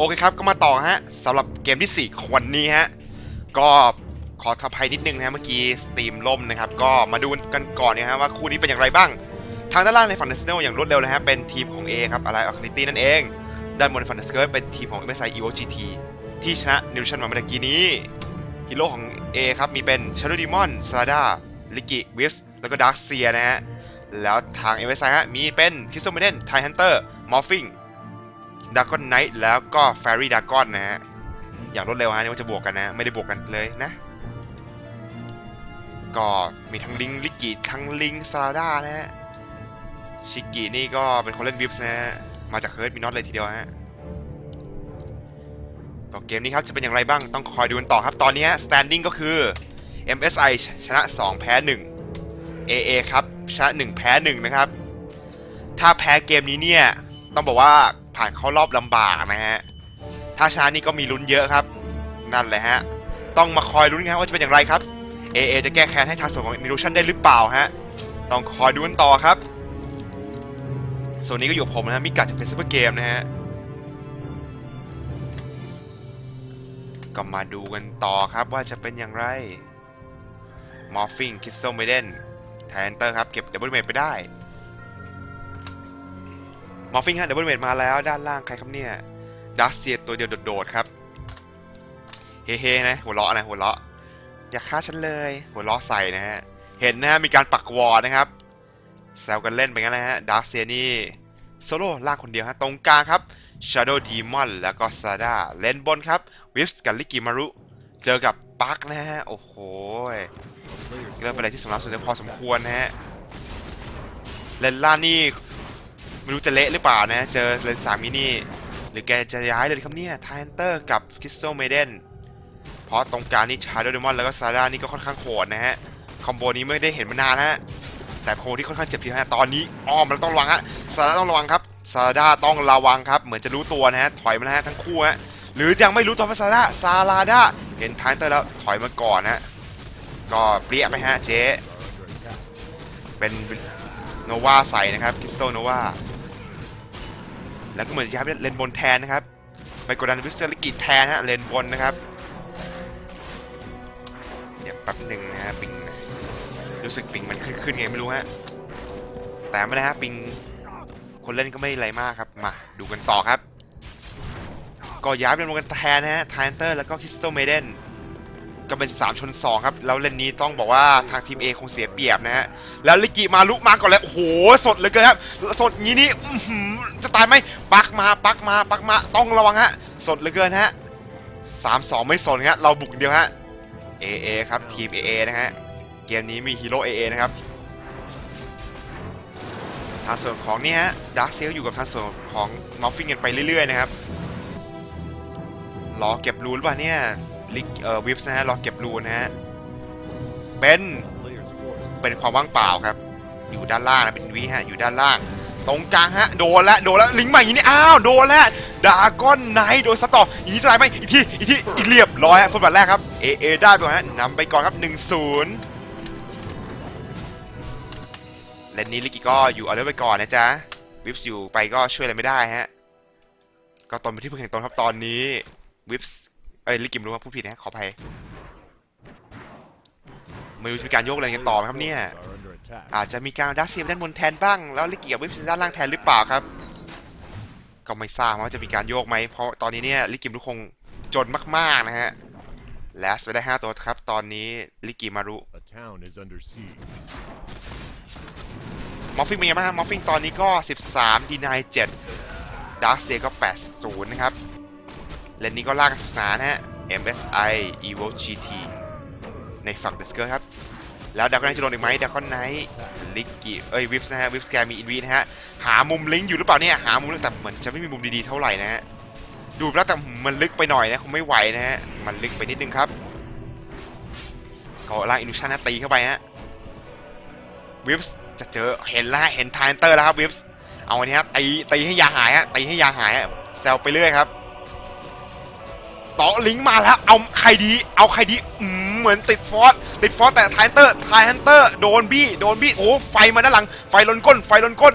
โอเคครับก็มาต่อฮะสำหรับเกมที่ 4 ของวันนี้ฮะก็ขออภัยนิดนึงนะฮะเมื่อกี้สตรีมล่มนะครับก็มาดูกันก่อนนะฮะว่าคู่นี้เป็นอย่างไรบ้าง ทางด้านล่างในฝั่ง the Sentinel อย่างรวดเร็วเลยฮะเป็นทีมของ A ครับ Alive Alacrity นั่นเอง ด้านบนฝั่ง the Scourge เป็นทีมของ MSI Evo GT ที่ชนะนิวชันมาเมื่อกี้นี้ฮีโร่ของ A ครับมีเป็น Shadow Demon s a d a l i g i w i s แล้วก็ Dark Seer นะฮะแล้วทาง MSI ฮะมีเป็น k i s s o m e d e n Thai Hunter Morphing d r a g o n Knight แล้วก็ Fairy Dragon นะฮะ อย่างรวดเร็วฮะนี่ว่าจะบวกกันนะ ไม่ได้บวกกันเลยนะ ก็มีทั้งลิงลิกิทั้งลิงซาดานะฮะ ชิกินี่ก็เป็นคนเล่นวิปส์นะฮะ มาจากเฮิร์ตมีน็อตเลยทีเดียวฮะก็เกมนี้ครับจะเป็นอย่างไรบ้างต้องคอยดูกันต่อครับ ตอนนี้ standing ก็คือ MSI ชนะ 2 แพ้ 1 AA ครับ ชนะ 1 แพ้ 1 นะครับ ถ้าแพ้เกมนี้เนี่ย ต้องบอกว่า ผ่านเข้ารอบลำบากนะฮะ ถ้าชนะนี่ก็มีลุ้นเยอะครับ นั่นแหละฮะ ต้องมาคอยลุ้นกันว่าจะเป็นอย่างไรครับ AA จะแก้แค้นให้ทางส่วนของ Illusion ได้หรือเปล่าฮะ ต้องคอยดูกันต่อครับ ส่วนนี้ก็อยู่ผมนะฮะมิกาจากเพซเปอร์เกมนะฮะ ก็มาดูกันต่อครับว่าจะเป็นอย่างไร Morphling Crystal Maiden Tidehunter ครับเก็บ double damage ไปได้ Morphling ฮะ double damage มาแล้วด้านล่างใครครับเนี่ย Dark Seer ตัวเดียวโดดๆครับ เฮ้ๆนะหัวเราะนะหัวเราะอย่าฆ่าฉันเลย หัวเราะใส่นะฮะเห็นนะฮะมีการปักวอร์นะครับแซวกันเล่นไปงั้นนะฮะ Dark Seer นี่โซโล่ล่างคนเดียวฮะตรงกลางครับ Shadow Demon แล้วก็ Slardar เลนบนครับวิฟส์กับลิกิมารุ เจอกับปักนะฮะ โอ้โหเริ่มเป็นอะไรที่สำรับสุดพอสมควรนะฮะเลนล่างนี่ ไม่รู้จะเละหรือเปล่านะ เจอเลนสามมินี่ หรือแกจะย้ายเลยครับเนี่ยไทนเตอร์กับคิสโซเมเดนเพราะตรงกลางนี่ Shadow Demon แล้วก็ Sada นี่ก็ค่อนข้างโหดนะฮะ คอมโบนี้ไม่ได้เห็นมานานนะฮะ แต่โคที่ค่อนข้างเจ็บทีนะฮะตอนนี้อ้อมแล้วต้องระวังฮะ Sada ต้องระวังครับ Slardar ต้องระวังครับ เหมือนจะรู้ตัวนะฮะ ถอยมาแล้วฮะทั้งคู่ฮะ หรือยังไม่รู้ตัวว่า Slardar Slardar เห็น Tidehunter แล้วถอยมาก่อนนะ ก็เปรี้ยไปฮะเจ๊ เป็น Nova ใส่นะครับ Crystal Nova แล้วก็เหมือนจะย้ายเลนบนแทนนะครับ ไปกดดัน Wisp Riki แทนฮะเลนบนนะครับเดี๋ยวแป๊บหนึ่งนะฮะ ping รู้สึก ping มันขึ้นๆไงไม่รู้ฮะแต่ไม่นะฮะ ping คนเล่นก็ไม่ไรมากครับมาดูกันต่อครับก็ย้ายเป็นวงกันแทนนะฮะ Tidehunter แล้วก็ Crystal Maiden ก็เป็น 3 ชน 2 ครับ แล้วเลนนี้ต้องบอกว่าทางทีม A คงเสียเปรียบนะฮะ แล้ว Rikimaru มาก่อนเลยโอ้โห สดเหลือเกินครับ สดงี้นี่จะตายไหม Puck มา Puck มา Puck มา ต้องระวังฮะ สดเหลือเกินฮะสามสองไม่สนฮะ เราบุกเดียวฮะ AA ครับทีม AA นะฮะ เกมนี้มีฮีโร่ AA นะครับ ทางส่วนของนี่ฮะดาร์คเซลอยู่กับทางส่วนของมอฟฟิงกันไปเรื่อยๆนะครับ รอเก็บรูนหรือเปล่าเนี่ย ลิกเอ่อวิฟส์นะฮะรอเก็บรูนะฮะเป็นเป็นความว่างเปล่าครับ อยู่ด้านล่างนะเป็นวิฮะอยู่ด้านล่าง ตรงกลางฮะโดนแล้วโดนแล้วลิงก์มาอย่างนี้นี่อ้าวโดนแล้วดาก้อนไนโดนสต่ออย่างนี้จะได้ไหมอีกทีอีกทีอีกเรียบร้อยฮะฟุตบอลแรกครับเอเอได้ไปก่อนฮะนำไปก่อนครับ1-0เลนนี้ Riki ก็อยู่เอาเรื่องไปก่อนนะจ๊ะวิปส์อยู่ไปก็ช่วยอะไรไม่ได้ฮะก็ตนเป็นที่พึ่งแห่งตนครับตอนนี้วิปส์ อ้ย Rikimaru พูดผิดนะขออภัยไม่รู้จะมีการโยกอะไรกันต่อไหมครับเนี่ย อาจจะมีการ Dark Seer ด้านบนแทนบ้าง แล้ว Riki กับ Wisp ด้านล่างแทนหรือเปล่าครับ ก็ไม่ทราบว่าจะมีการโยกไหมเพราะตอนนี้เนี่ย Rikimaru คงจนมากๆนะฮะ last ไปได้ 5 ตัวครับ ตอนนี้Rikimaru Morphling เป็นยังไงบ้าง Morphling ตอนนี้ก็ 13 deny 7 Dark Seer ก็ 80 นะครับ เลนนี้ก็ลากันสนานะฮะ MSI Evo GT ในฝั่ง the Scourge ครับ แล้ว Dragon Knight จะลงอีกไหม Dragon Knight Riki เอ้ย Wisp นะฮะ Wisp แกมี invi นะฮะ หามุมลิงก์อยู่หรือเปล่าเนี่ย หามุมแต่เหมือนจะไม่มีมุมดีๆเท่าไหร่นะฮะ ดูแล้วแต่มันลึกไปหน่อยนะคงไม่ไหวนะฮะ มันลึกไปนิดนึงครับก็ล่างอินูชันนะตีเข้าไปฮะวิฟส์จะเจอเห็นแล้วเห็นทายเตอร์แล้วครับวิฟส์เอาอันนี้ฮะตีตีให้ยาหายฮะตีให้ยาหายฮะแซวไปเรื่อยครับ ต่อลิงก์มาแล้ว เอาใครดี เอาใครดีอืมเหมือนติดฟอสติดฟอสแต่ไทเตอร์ไทฮันเตอร์โดนบี้โดนบี้โอ้ไฟมาด้านหลัง ไฟลนก้น ไฟลนก้น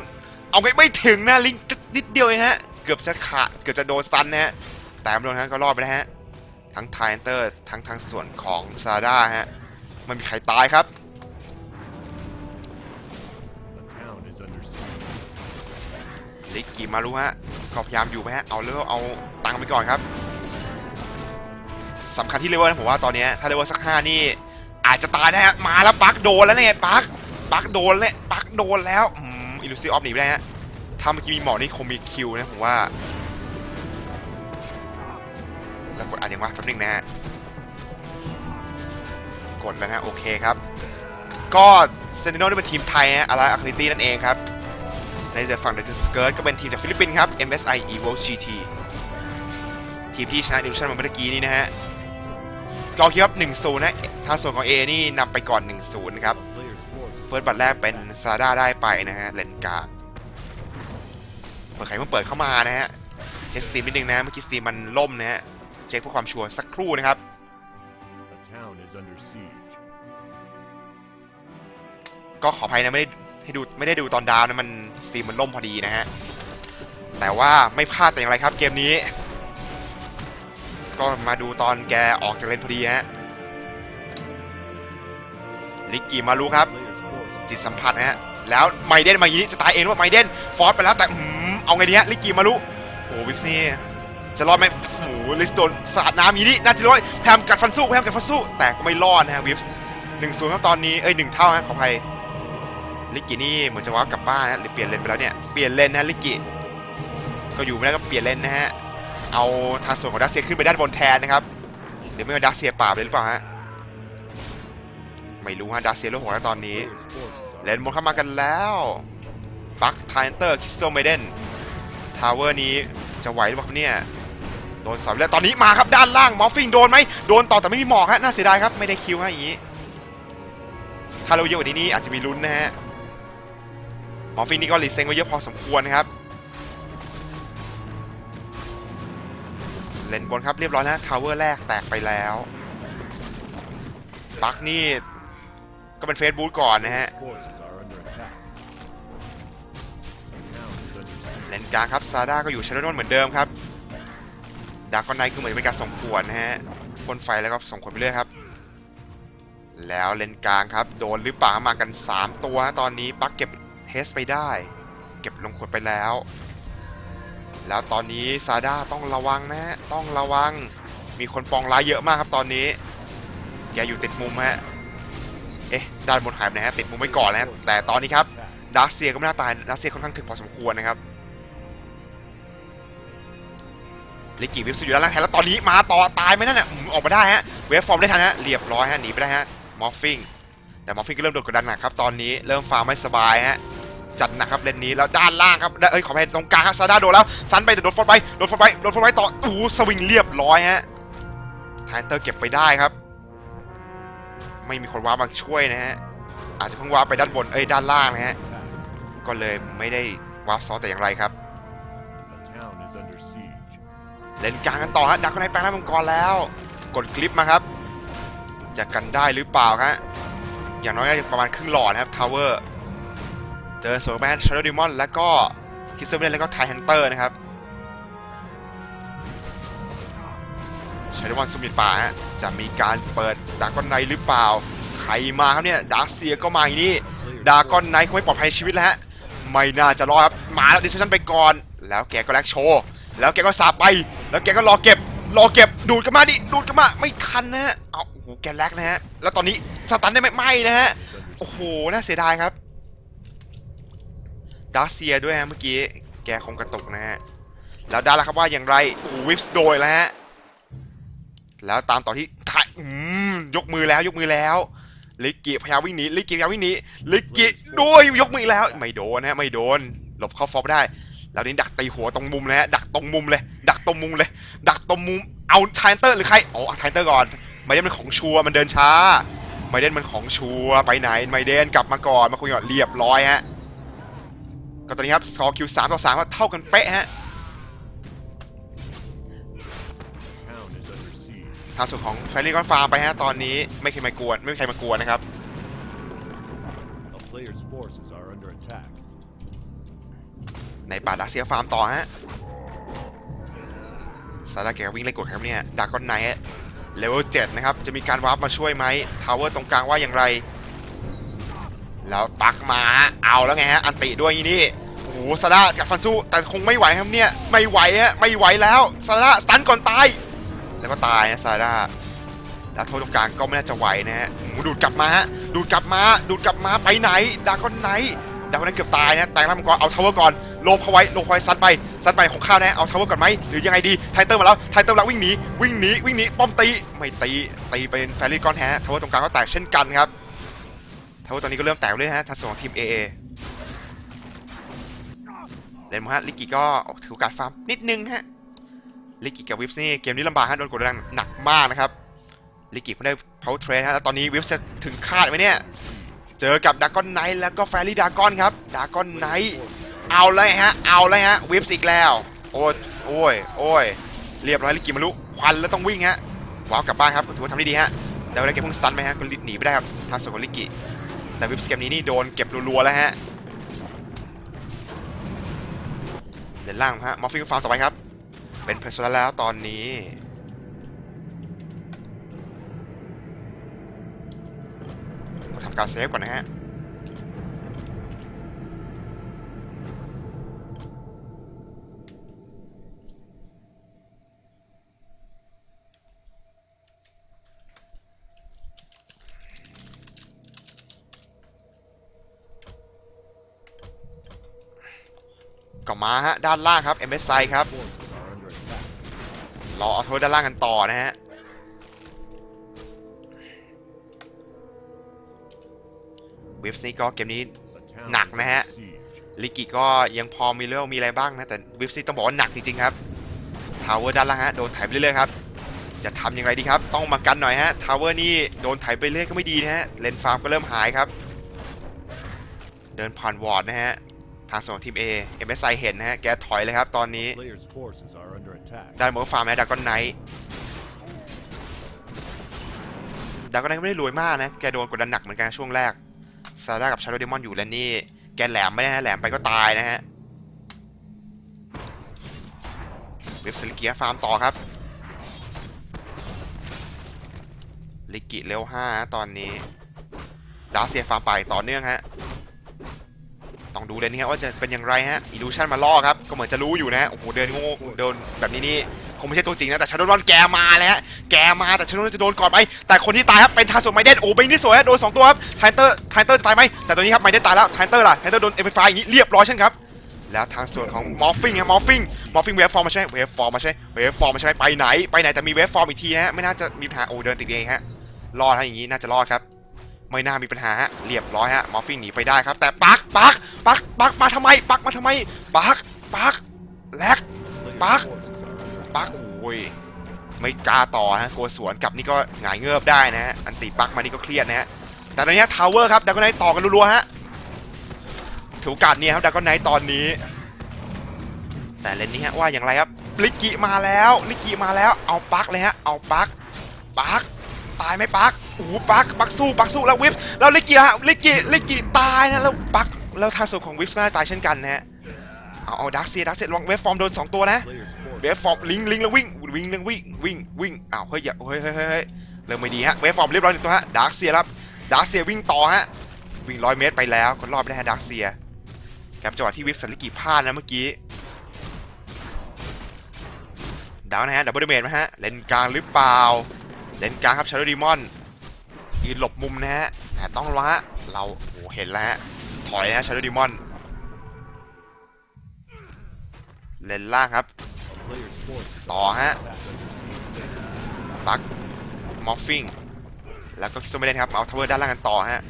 เอาไงไม่ถึงนะลิงนิดเดียวเองฮะ เกือบจะขาดเกือบจะโดน stun นะฮะ แต่ไม่โดนฮะก็รอดไปนะฮะ ทั้ง Tidehunter ทั้งทางส่วนของ Slardar ฮะไม่มีใครตายครับ Rikimaru ฮะก็พยายามอยู่ไปฮะเอาเลเวลเอาตังไปก่อนครับ สำคัญที่เลเวลนะผมว่าตอนนี้ถ้าเลเวลสักห้านี่ อาจจะตายนะฮะมาแล้ว Puck โดนแล้วเนี่ย Puckปักโดนแล้วปักโดนแล้วอืมอิลูซีออฟหนีไปได้ฮะถ้าเมื่อกี้มีหมอนี่คงมีคิวนะผมว่าแล้วกดอ่านยังว่าแป๊บนึงนะฮะกดแล้วนะฮะโอเคครับ ก็เซนติโนได้เป็นทีมไทยฮะอะไรอะคลิตี้นั่นเองครับ ในเดฝั่งเดอะสเกิร์ตก็เป็นทีมจากฟิลิปปินส์ครับ MSI Evo GT ทีมที่ชนะดิวชั่นมาเมื่อกี้นี้นะฮะ กอร์คิดครับ1-0นย์นะทางส่วนของ A นี่นำไปก่อน1-0นะครับ The player's forces เฟิร์สบัตรแรกเป็นซาด้าได้ไปนะฮะเลนกางเปิดใครเพิ่งเปิดเข้ามานะฮะเช็คสตรีมนิดนึงนะเมื่อกี้สตรีมมันล่มนะฮะเช็คเพื่อความชัวร์สักครู่นะครับก็ขออภัยนะไม่ได้ให้ดูไม่ได้ดูตอนดาวนะมันสตรีมมันล่มพอดีนะฮะแต่ว่าไม่พลาดแต่อย่างไรครับเกมนี้ ก็มาดูตอนแกออกจากเลนพอดีฮะลิกกี้มารู้ครับ จิตสัมผัสนะฮะแล้วไมเดนมาอย่างนี้จะตายเองหรือว่าไมเดนฟอสไปแล้วแต่หืมเอาไงดีฮะลิกกี้มารู้โอ้วิฟนี่จะรอดไหมโอ้โหลิสโดนสาดน้ำอย่างนี้น่าจะรอดพยายามกัดฟันสู้แพมกัดฟันสู้แต่ก็ไม่รอดนะฮะวิฟหนึ่งศูนย์ครับตอนนี้เอ้ยหนึ่งเท่าฮะขออภัยลิกกี้นี่เหมือนจะว่ากลับบ้านนะหรือเปลี่ยนเลนไปแล้วเนี่ยเปลี่ยนเลนนะฮะลิกกี้ก็อยู่ไม่ได้ก็เปลี่ยนเลนนะฮะ เอาทางส่วนของดักเซียขึ้นไปด้านบนแทนนะครับหรือไม่ก็ดักเซียป่าเลยหรือเปล่าฮะไม่รู้ฮะดักเซียรู้หัวแล้วตอนนี้เลนบนเข้ามากันแล้วบัคไทเตอร์คิสโซเมเดนทาวเวอร์นี้จะไหวหรือเปล่าครับเนี่ยโดนสอบแล้วตอนนี้มาครับด้านล่างมอฟฟิงโดนไหมโดนต่อแต่ไม่มีหมอกฮะน่าเสียดายครับไม่ได้คิวฮะอย่างนี้ถ้าเราเยอะกว่านี้นี่อาจจะมีลุ้นนะฮะมอฟฟิงนี่ก็รีเซ็งไว้เยอะพอสมควรนะครับ เลนบนครับเรียบร้อยนะทาวเวอร์แรกแตกไปแล้วบัคนี่ก็เป็นเฟซบูธก่อนนะฮะเลนกลางครับซาด้าก็อยู่ชาร์ลอนเหมือนเดิมครับดากอนไนคือเหมือนเป็นการส่งขวดนะฮะพ่นไฟแล้วก็ส่งขวดไปเรื่อยครับ แล้วเลนกลางครับ โดนหรือป่ามากัน 3 ตัวฮะตอนนี้ปักเก็บเฮสไปได้ เก็บลงขวดไปแล้ว แล้วตอนนี้ซาด้าต้องระวังนะฮะต้องระวัง มีคนปองร้ายเยอะมากครับตอนนี้แกอยู่ติดมุมฮะเอ๊ะด้านบนหายไปไหนฮะติดมุมไว้ก่อนนะฮะแต่ตอนนี้ครับดาร์เซียก็ไม่น่าตายดาร์เซียค่อนข้างถึงพอสมควรนะครับลิกกี้วิปส์อยู่ด้านล่างแทนแล้วตอนนี้มาต่อตายไหมนั่นน่ะอออกมาได้ฮะเวฟฟอร์มได้ทันฮะเรียบร้อยฮะหนีไปได้ฮะมอฟฟิงแต่มอฟฟิงก็เริ่มโดนกดดันหนักครับตอนนี้เริ่มฟาร์มไม่สบายฮะ จัดหนักครับเลนนี้แล้วด้านล่างครับเอ้ยขอไปตรงกลางครับซาด้าโดนแล้วซันไปแต่โดนฟอร์ไปโดนฟอร์ไปโดนฟอร์ไปต่ออู้สวิงเรียบร้อยฮะไทเตอร์เก็บไปได้ครับ ไม่มีคนว้ามาช่วยนะฮะอาจจะเพิ่งว้าไปด้านบนเอ้ยด้านล่างนะฮะก็เลยไม่ได้ว้าซ้อแต่อย่างไรครับเล่นกลางกันต่อฮะดักคนไหนแปลงร่างมังกรแล้ว กดคลิปมาครับจะกันได้หรือเปล่าฮะอย่างน้อยก็ประมาณครึ่งหลอดนะครับทาวเวอร์ เจอโซแมนชาร์ลดิมอนแล้วก็คิสเซอร์เบนแล้วก็ไทแฮนเตอร์นะครับชาร์ลดิมอนซุมิดป่าจะมีการเปิดดากอนไนหรือเปล่า ใครมาครับเนี่ยดาร์เซียก็มาอย่างนี้ดากอนไนคงไม่ปลอดภัยชีวิตแล้วฮะไม่น่าจะรอดครับมาแล้วดิสชันไปก่อน แล้วแกก็แลกโชว์แล้วแกก็สาบไป แล้วแกก็รอเก็บรอเก็บดูดกันมาดิดูดกันมาไม่ทันนะฮะเอาโอ้โหแกแลกนะฮะแล้วตอนนี้สตันได้ไหมไม่นะฮะโอ้โหน่าเสียดายครับ ดาร์เซียด้วยฮะเมื่อกี้ แกคงกระตุกนะฮะ แล้วได้แล้วครับว่าอย่างไรโอ้โหวิฟส์โดยแล้วฮะ แล้วตามต่อที่ถ่ายอืมยกมือแล้วยกมือแล้ว ลิกกี้พยายามวิ่งหนี ลิกกี้พยายามวิ่งหนี ลิกกี้ด้วยยกมือแล้ว ไม่โดนนะฮะ ไม่โดน หลบเข้าฟอปได้ แล้วนี่ดักตีหัวตรงมุมเลยฮะ ดักตรงมุมเลย ดักตรงมุมเลย ดักตรงมุม เอาไทเตอร์หรือใครอ๋อไทเตอร์ก่อน ไมเดนมันของชัวรมันเดินช้า ไมเดนมันของชัวไปไหน ไมเดนกลับมาก่อน มาคุยก่อนเรียบร้อยฮะ ก็ตอนนี้ครับสกอร์คิวสามต่อสามเท่ากันเป๊ะฮะทางส่วนของแฟรี่กอนฟาร์มไปฮะตอนนี้ไม่เคยมากวนไม่มีใครมากวนนะครับในป่าดักเซียฟาร์มต่อฮะซาร่าแกวิ่งไล่กดครับเนี่ยดากก้อนไนเลเวลเจ็ดนะครับจะมีการวาร์ปมาช่วยไหมทาวเวอร์ตรงกลางว่าอย่างไร แล้วปักมาเอาแล้วไงฮะอันติด้วยนี่โอ้โหซาร่ากับฟันสู้แต่คงไม่ไหวครับเนี่ยไม่ไหวฮะไม่ไหวแล้วซาร่าสตันก่อนตายแล้วก็ตายนะซาร่าแล้วโทษตรงกลางก็ไม่น่าจะไหวนะฮะดูดกลับมาฮะดูดกลับมาดูดกลับมาไปไหนดากอนไนท์ดากอนไนท์เกือบตายนะแต่งร่างมังกรเอาทาวเวอร์ก่อนโลบเขาไว้โลบเขาไว้ซัดไปซัดไปของข้าวนะเอาทาวเวอร์ก่อนไหมหรือยังไงดีไทเตอร์มาแล้วไทเตอร์แล้ววิ่งหนีวิ่งหนีวิ่งหนีป้อมตีไม่ตีตีเป็นแฟรี่ก้อนแฮะทาวเวอร์ตรงกลางก็แตกเช่นกันครับ อร์ตอนนี้ก็เริ่มแตกเลยฮะทางส่วนของทีม AA เดนมฮะลิกิก็ถือโอกาสฟาร์มนิดนึงฮะลิกิกับวิปส์นี่เกมนี้ลำบากฮะโดนกดดันหนักมากนะครับลิกิเขาได้เพาเทรนฮะแล้วตอนนี้วิปส์จะถึงคาดไหมเนี่ยเจอกับดากอนไนท์แล้วก็แฟรี่ดากอนครับดากอนไนท์เอาเลยฮะเอาเลยฮะวิปส์อีกแล้วโอ้ยโอ้ยโอ้ยเรียบร้อยลิกิมาลุควันแล้วต้องวิ่งฮะว้าวกลับบ้านครับถือว่าทำได้ดีฮะแต่ว่าได้เก็บพุ่งสตันไหมฮะก็หนีไม่ได้ครับทางส่วนของลิกิ แต่วิปสเกมนี้นี่โดนเก็บรัวๆแล้วฮะเดินล่างฮะมอฟฟิงฟาร์มต่อไปครับ เป็นเพรสแล้วตอนนี้มาทำการเซฟก่อนนะฮะ ก็ มาฮะด้านล่างครับ MSI ครับรอเอาโทษด้านล่างกันต่อนะฮะเวฟนี่ก็เกมนี้ The town Nặng is nè. under siege. ลิกิก็ยังพอมีเรื่องมีอะไรบ้างนะ แต่เวฟซี่ต้องบอกว่าหนักจริงๆครับทาวเวอร์ด้านล่างฮะโดนไถไปเรื่อยๆครับจะทำยังไงดีครับ ต้องมากันหน่อยฮะทาวเวอร์นี่โดนไถไปเรื่อยก็ไม่ดีนะฮะเลนฟาร์มก็เริ่มหายครับ เดินผ่านวอร์ดนะฮะ ทางส่วนของทีม A MSI เห็นนะฮะ แกถอยเลยครับตอนนี้ Players' forces are under attack. ด้านบนก็ฟาร์มแมด Dragon Knight Dragon Knight ก็ไม่ได้รวยมากนะ แกโดนกดดันหนักเหมือนกันช่วงแรก Slardar กับ Shadow Demon อยู่แล้วนี่ แกแหลมไม่ได้ฮะแหลมไปก็ตายนะฮะ เว็บสลิเกียฟาร์มต่อครับลิกิเร็วห้าฮะตอนนี้ ดาเซียฟาร์มไปต่อเนื่องฮะ ต้องดูเลยนี่ฮะว่าจะเป็นอย่างไรฮะอีลูชันมาล่อครับก็เหมือนจะรู้อยู่นะโอ้โหเดินโง่เดินแบบนี้นี่คงไม่ใช่ตัวจริงนะแต่ชาโดนอนแกมาแล้วฮะแกมาแต่ชาโดนจะโดนก่อนไหมแต่คนที่ตายครับเป็นทาสุไมเดนโอ้เป็นที่สวยฮะโดนสองตัวครับไทเตอร์ไทเตอร์จะตายไหมแต่ตัวนี้ครับไมเดนตายแล้วไทเตอร์ล่ะไทเตอร์โดนเอฟไฟอย่างนี้เรียบร้อยเช่นครับแล้วทางส่วนของมอฟฟิงฮะมอฟฟิงมอฟฟิงเวฟฟอร์มมาใช่เวฟฟอร์มมาใช่เวฟฟอร์มมาใช่ไปไหนไปไหนแต่มีเวฟฟอร์มอีกทีฮะไม่น่าจะมีปัญหาโอ้เดินติดเองฮะรอดฮะอย่างนี้น่าจะรอดครับไม่น่ามีปัญหาฮะเรียบร้อยฮะมอฟฟิงหนีไปได้ครับ แต่ปักปัก ปักปักมาทำไม ปักมาทำไม ปักปักแลก Players' Bác. forces are under ปักโอ้ยไม่กล้าต่อฮะกลัวสวนกลับนี่ก็หงายเงือบได้นะฮะอันติปักมานี่ก็เครียดนะฮะแต่ตอนนี้ทาวเวอร์ครับดากอนไนท์ต่อกันรัวๆฮะถือโอกาสเนี่ยครับดากอนไนท์ตอนนี้ แต่เลนนี้ฮะว่าอย่างไรครับลิกิมาแล้วลิกิมาแล้วเอาปักเลยฮะเอาปักปักตายไหมปักโอ้ปักปักสู้ปักสู้แล้ววิฟแล้วลิกิฮะลิกิลิกิตายนะแล้วปัก แล้วทางส่วนของวิฟก็น่าตายเช่นกันนะฮะเอาเอาดักเซียดักเซียลองเวฟฟอร์มโดนสองตัวนะเวฟฟอร์มลิงลิงแล้ววิ่งวิ่งแล้ววิ่งวิ่งวิ่งอ้าวเฮ้ยอย่าเฮ้ยเฮ้ยเฮ้ยเริ่มไม่ดีฮะเวฟฟอร์มเรียบร้อยหนึ่งตัวฮะดาร์คเซียครับดาร์คเซียวิ่งต่อฮะวิ่งร้อยเมตรไปแล้วก็รอบไม่ได้ฮะดาร์คเซียครับจังหวะที่วิฟสันลิกิพลาดนะเมื่อกี้ดาวนะฮะดับเบิลเมจไหมฮะเลนกลางหรือเปล่าเลนกลางครับชาร์ลดีมอนยืนหลบมุมนะฮะแต่ต้องละฮะเราโอ้เห็นแล้วฮะ ถอยนะฮะชาร์ลดีมอนเลนล่างครับ ต่อฮะ under siege. ปักมอฟฟิงแล้วก็คิโซเมเดนครับ เอาทาวเวอร์ด้านล่างกันต่อฮะ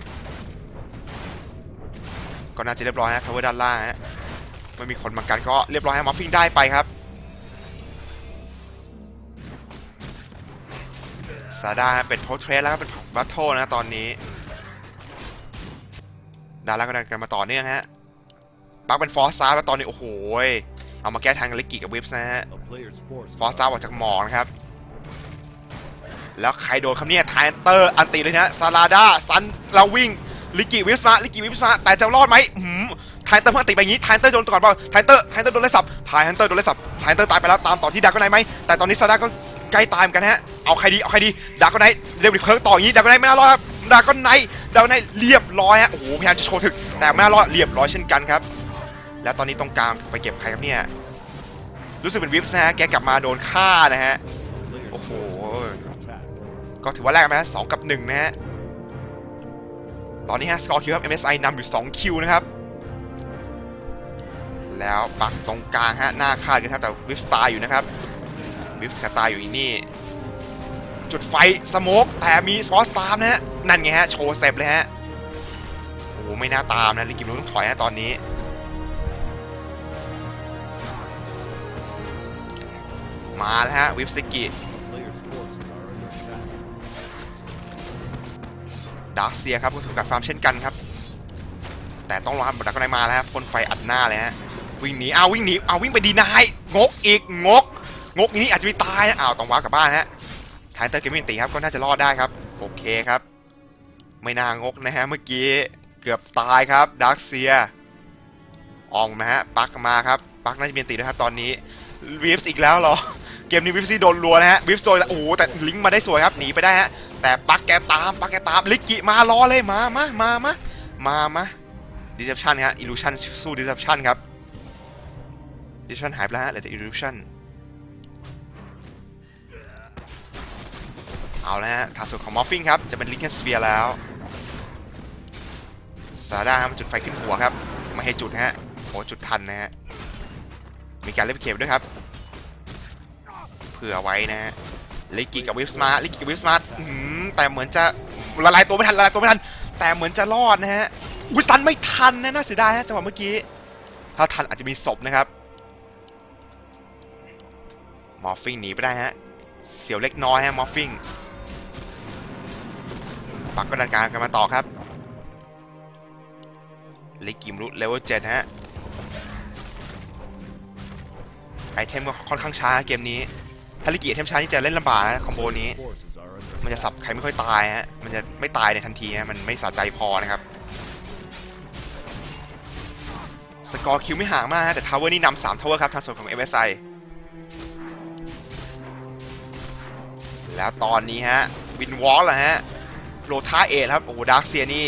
ก็น่าจะเรียบร้อยฮะทาวเวอร์ด้านล่างฮะไม่มีคนมากันก็เรียบร้อยฮะมอฟฟิงได้ไปครับซาด้าเป็นโพสเทรสแล้วก็เป็นบัตโทนะตอนนี้ ดานล่าก็ดันกันมาต่อเนื่องฮะปักเป็นฟอสซ่าแล้วตอนนี้โอ้โหเอามาแก้ทางกับลิกกี้กับวิปส์นะฮะฟอส are ซ่าออกจากหมอกนะครับ แล้วใครโดนครับเนี่ยไทเตอร์อันตีเลยนะซาลาดาซันเราวิ่งลิกิวิฟส์มาลิกิวิฟส์มาแต่จะรอดไหมหืมไทเตอร์เพิ่งติไปอย่างนี้ไทเตอร์โดนก่อนเปล่าไทเตอร์ไทเตอร์โดนไล่สับไทเตอร์โดนไล่สับไทเตอร์ตายไปแล้วตามต่อที่ดาร์กไนไหมแต่ตอนนี้ซาดาก็ใกล้ตายเหมือนกันฮะเอาใครดีเอาใครดีดาร์กไนเดวิดเคิร์กต่ออย่างนี้ดาร์กไนไม่น่ารอดครับดาร์กไน ดาร์กไนเรียบร้อยฮะโอ้โหพยายามจะโชว์ถึกแต่ไม่รอดเรียบร้อยเช่นกันครับ แล้วตอนนี้ตรงกลางไปเก็บใครครับเนี่ยรู้สึกเป็นวิฟส์นะฮะแกกลับมาโดนฆ่านะฮะโอ้โหก็ถือว่าแรกไหมสองกับหนึ่งนะฮะตอนนี้ฮะสกอร์คิวครับ MSI นำอยู่2คิวนะครับ แล้วปักตรงกลางฮะหน้าคาดกันครับแต่วิฟสตาร์อยู่นะครับ วิฟสตาร์อยู่อีนี่ จุดไฟสโมกแต่มีฟอสตามนะฮะนั่นไงฮะโชว์สเต็ปเลยฮะโอ้โหไม่น่าตามนะลิกิมรู้ต้องถอยฮะตอนนี้มาแล้วฮะวิฟสกิดาร์เซียครับก็ถูกกัดฟาร์มเช่นกันครับ แต่ต้องรอครับดักก็ได้มาแล้วฮะพ่นไฟอัดหน้าเลยฮะวิ่งหนีเอาวิ่งหนีเอาวิ่งไปดีนายงกอีกงก งกนี้อาจจะม่ตายนะอ้าวต้องว้ากลับบ้านฮะ ทายเตอร์เกมมิ่งตีครับก็น่าจะรอดได้ครับ โอเคครับ ไม่น่างกนะฮะเมื่อกี้เกือบตายครับดาร์คเซียอองนะฮะปักมาครับปักน่าจะเป็นตีด้วยครับตอนนี้วิฟส์อีกแล้วเหรอเกมนี้วิฟซี่โดนรัวนะฮะวิฟส์โดนโอ้โหแต่ลิงก์มาได้สวยครับหนีไปได้ฮะแต่ปักแกตามปักแกตามลิกกิมารอเลยมามามามามามาดิเซปชันฮะอิลูชันสู้ดิเซปชันครับดิเซปชันหายไปแล้วฮะเหลือแต่อิลูชัน เอาแล้วฮะทางส่วนของมอฟฟิงครับ จะเป็นลิงเคนสเฟียร์แล้วซาด้ามาจุดไฟขึ้นหัวครับ ไมาให้จุดฮะโอ้จุดทันนะฮะ มีการเล่นเกมด้วยครับ เผื่อไว้นะฮะ ลิกกี้กับวิฟสมาร์ลิกกี้กับวิฟสมาร์อื้อหือแต่เหมือนจะละลายตัวไม่ทันละลายตัวไม่ทัน แต่เหมือนจะรอดนะฮะวิสตันไม่ทันนะน่าเสียดายฮะจังหวะเมื่อกี้ ถ้าทันอาจจะมีศพนะครับ มอร์ฟิงหนีไปได้ฮะ เสียวเล็กน้อยฮะมอร์ฟิง Puck ก็ดันกลางกันมาต่อครับ Rikimaru level เจ็ดฮะ item ก็ค่อนข้างช้าเกมนี้ ถ้า Riki item ช้านี่จะเล่นลำบากนะ combo นี้ มันจะสับใครไม่ค่อยตายฮะ มันจะไม่ตายในทันทีฮะ มันไม่สะใจพอนะครับ score kill ไม่ห่างมากฮะ แต่ tower นี่นำสาม tower ครับ ทางส่วนของ MSI แล้วตอนนี้ฮะ วินวอลเหรอฮะ โรท่าเอทครับ โอ้ดาร์คเซียนี่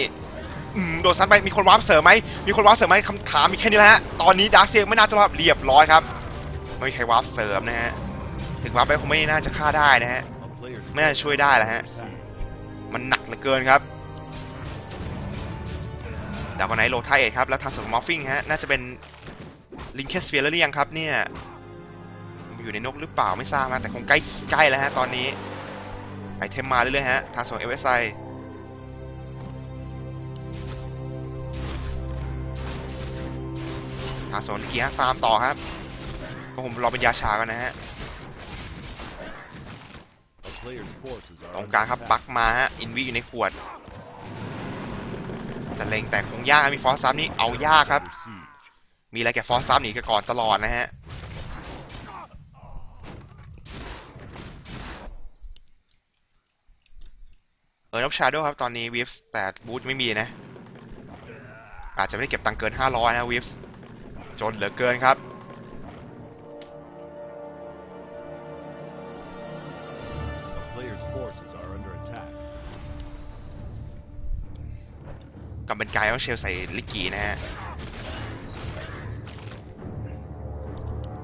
โดนซัดไปมีคนวาร์ปเสริมไหมมีคนวาร์ปเสริมไหมคำถามมีแค่นี้แหละฮะ ตอนนี้ดาร์คเซียไม่น่าจะรอดเรียบร้อยครับ ไม่มีใครวาร์ปเสริมนะฮะ ถึงวาร์ปไปคงไม่น่าจะฆ่าได้นะฮะ ไม่น่าจะช่วยได้แล้วฮะ มันหนักเหลือเกินครับดาวกอนไนโลไทเอทครับ แล้วทางส่วนของมอฟฟิงฮะ น่าจะเป็นลิงเคสเฟียร์แล้วหรือยังครับเนี่ย อยู่ในนกหรือเปล่าไม่ทราบนะแต่คงใกล้ใกล้แล้วฮะตอนนี้ไอเทมมาเรื่อยๆฮะทางส่วนเอเวไาสนนิกกี้ฮะฟาร์มต่อครับก็ผมรอเป็นยาชากันนะฮะตรงกลางครับ attack. ปักมาฮะอินวีอยู่ในขวดจะเล็งแต่คงยากมีฟอสซัมนี่เอายากครับ มีอะไรแกฟอสซัมหนีกันก่อนตลอดนะฮะเออนับชาโดครับตอนนี้วิฟส์แต่บูธไม่มีนะอาจจะไม่ได้เก็บตังเกิน 500 นะวิฟส์ จนเหลือเกินครับ A player's forces are under attack. กำเป็นกายต้องเชลใส่ลิกกี้นะฮะ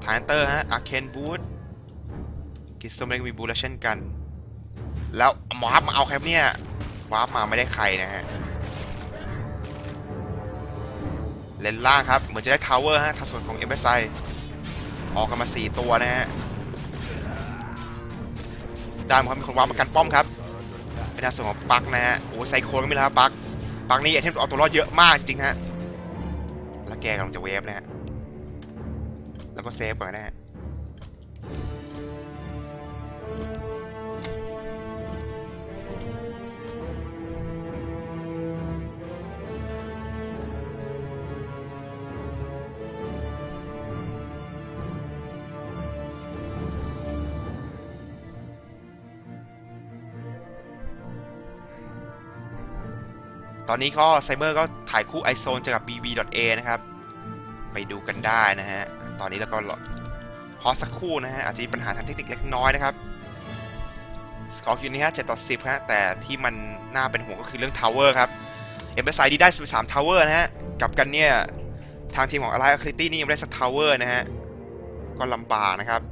ทานเตอร์ฮะอาร์เคนบูธกิสโซมเล็กมีบูธแล้วเช่นกัน แล้ววาร์ปมาเอาครับเนี่ย วาร์ปมาไม่ได้ใครนะฮะ เลนล่างครับ เหมือนจะได้ทาวเวอร์ฮะทางส่วนของเอ็มเออกกันมา 4 ตัวนะฮะด้านครับมีคนวางมากันป้อมครับ เป็นทางส่วนของปักนะฮะ โอ้ไซโคนก็ไม่แล้วครับปัก ปักนี่ไอเทมเอาตัวรอดเยอะมากจริงฮะ แล้วแกกำลังจะเวฟนะฮะ แล้วก็เซฟก่อนนะฮะ อนนี้ก็ไซเบอร์ก็ถ่ายคู่ไอโซนเจอกับ BB.A นะครับ ไปดูกันได้นะฮะ ตอนนี้แล้วก็พอสักคู่นะฮะ อาจจะมีปัญหาทางเทคนิคเล็กน้อยนะครับ score kill นี้ฮะ7ต่อ10ฮะ แต่ที่มันน่าเป็นห่วงก็คือเรื่อง tower ครับ MSI ดีได้13 tower นะฮะ กับกันเนี่ย ทางทีมของ Allied Activity นี่ยังไม่ได้สัก tower นะฮะ ก็ลำบากนะครับ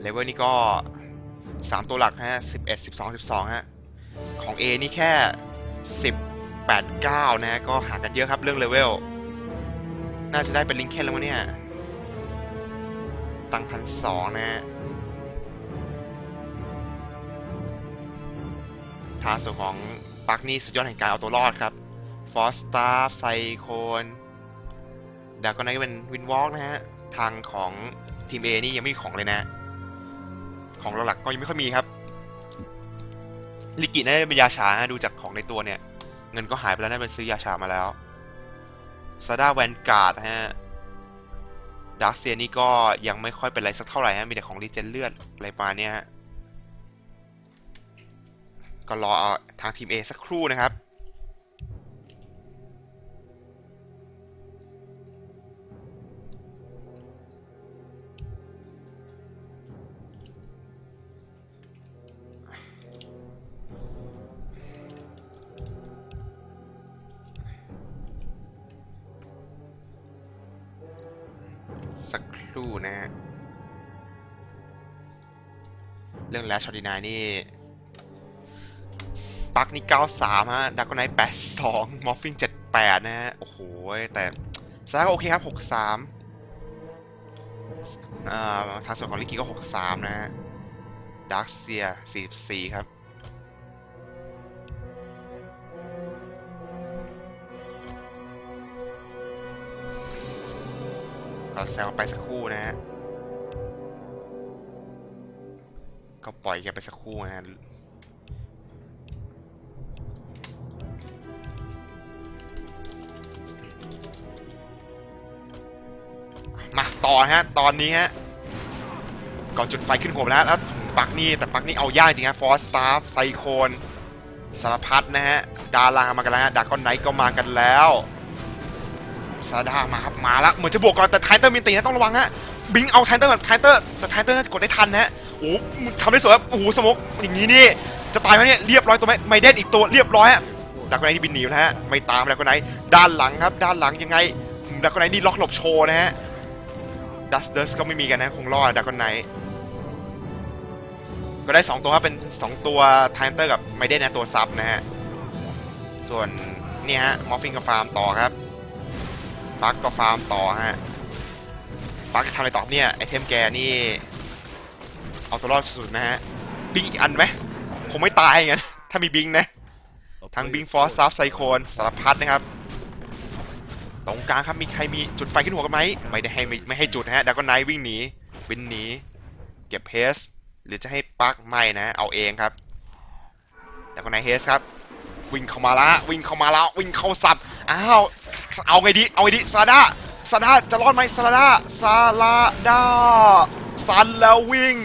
เลเวลนี้ก็ 3ตัวหลักฮะ11 12 12ฮะ ของ A นี่แค่10 8 9นะฮะก็หากันเยอะครับเรื่องเลเวล น่าจะได้เป็น Linken แล้วมั้งเนี่ย ตังพันสองนะฮะทางส่วนของ Puck นี่สุดยอดแห่งการเอาตัวรอดครับ force staff cyclone Dragon Knight เป็น wind walk นะฮะ ทางของทีม A นี่ยังไม่มีของเลยนะ ของหลักๆก็ยังไม่ค่อยมีครับ Riki น่าจะเป็น Yasha ฮะดูจากของในตัวเนี่ย เงินก็หายไปแล้วน่าจะเป็นซื้อ Yasha มาแล้วซาด้า vanguard ฮะ Dark Seer นี่ก็ยังไม่ค่อยเป็นไรสักเท่าไหร่ฮะมีแต่ของ regen เลือดอะไรมาเนี้ยฮะก็รออทางทีม A สักครู่นะครับ ชอดีนายนี่ปักนี่93ฮะดักกไนท์82มอฟฟิง78นะฮะ โอ้โห แต่ซาก็โอเคครับ63อ่าทางส่วนของลิกกี้ก็63นะฮะดาร์คเซีย44ครับเราแซวไปสักครู่นะฮะ ก็ปล่อยแกไปสักครู่นะฮะมาต่อฮะ ตอนนี้ฮะก่อนจุดไฟขึ้นโหมแล้วแล้วปักนี่แต่ปักนี่เอายากจริงฮะฟอสซาฟไซโคนสารพัดนะฮะ ดารามากันแล้วฮะดากอนไนท์ก็มากันแล้วซาดามาครับมาแล้วเหมือนจะบวกก่อนแต่ไทเตอร์มินตีนะต้องระวังฮะบิงเอาไทเตอร์แบบไทเตอร์แต่ไทเตอร์น่าจะกดได้ทันนะฮะ โอ้โหทำได้สวยครับโอ้โหสมกอย่างนี้นี่ จะตายไหมเนี่ยเรียบร้อยตัวไหมไมเดนอีกตัวเรียบร้อยฮะดากอนไนที่บินหนีนะฮะไม่ตามดากอนไนด้านหลังครับ ด้านหลังยังไงดากอนไนนี่ล็อกหลบโชว์นะฮะดัสเดอร์สก็ไม่มีกันนะคงรอดดากอนไนก็ได้ 2 ตัวครับเป็น 2 ตัวไทเตอร์กับไมเดนนะตัวซับนะฮะ ส่วนเนี่ยฮะมอฟฟิงกับฟาร์มต่อครับปักก็ฟาร์มต่อฮะปักทำอะไรต่อบเนี่ยไอเทมแกนี่ เอาตัวรอดสุดนะฮะบิงอีกอันไหมคงไม่ตายงั้นถ้ามีบิงนะ A ทั้ง player's บิงฟอส force ซับไซโคนสารพัดนะครับ ตรงกลางครับมีใครมีจุดไฟขึ้นหัวกันไหมไม่ได้ให้ไม่ไม่ให้จุดนะฮะดากอนไนท์วิ่งหนีบินหนีเก็บเพสหรือจะให้ปลั๊กไม่นะ เอาเองครับดากอนไนท์เฮสครับวิ่งเข้ามาละวิ่งเข้ามาแล้ววิ่งเข้าสับอ้าวเอาไงดีเอาไงดีซาดาซาดาจะรอดไหมซาดาซาลาดาซันแล้ววิ่ง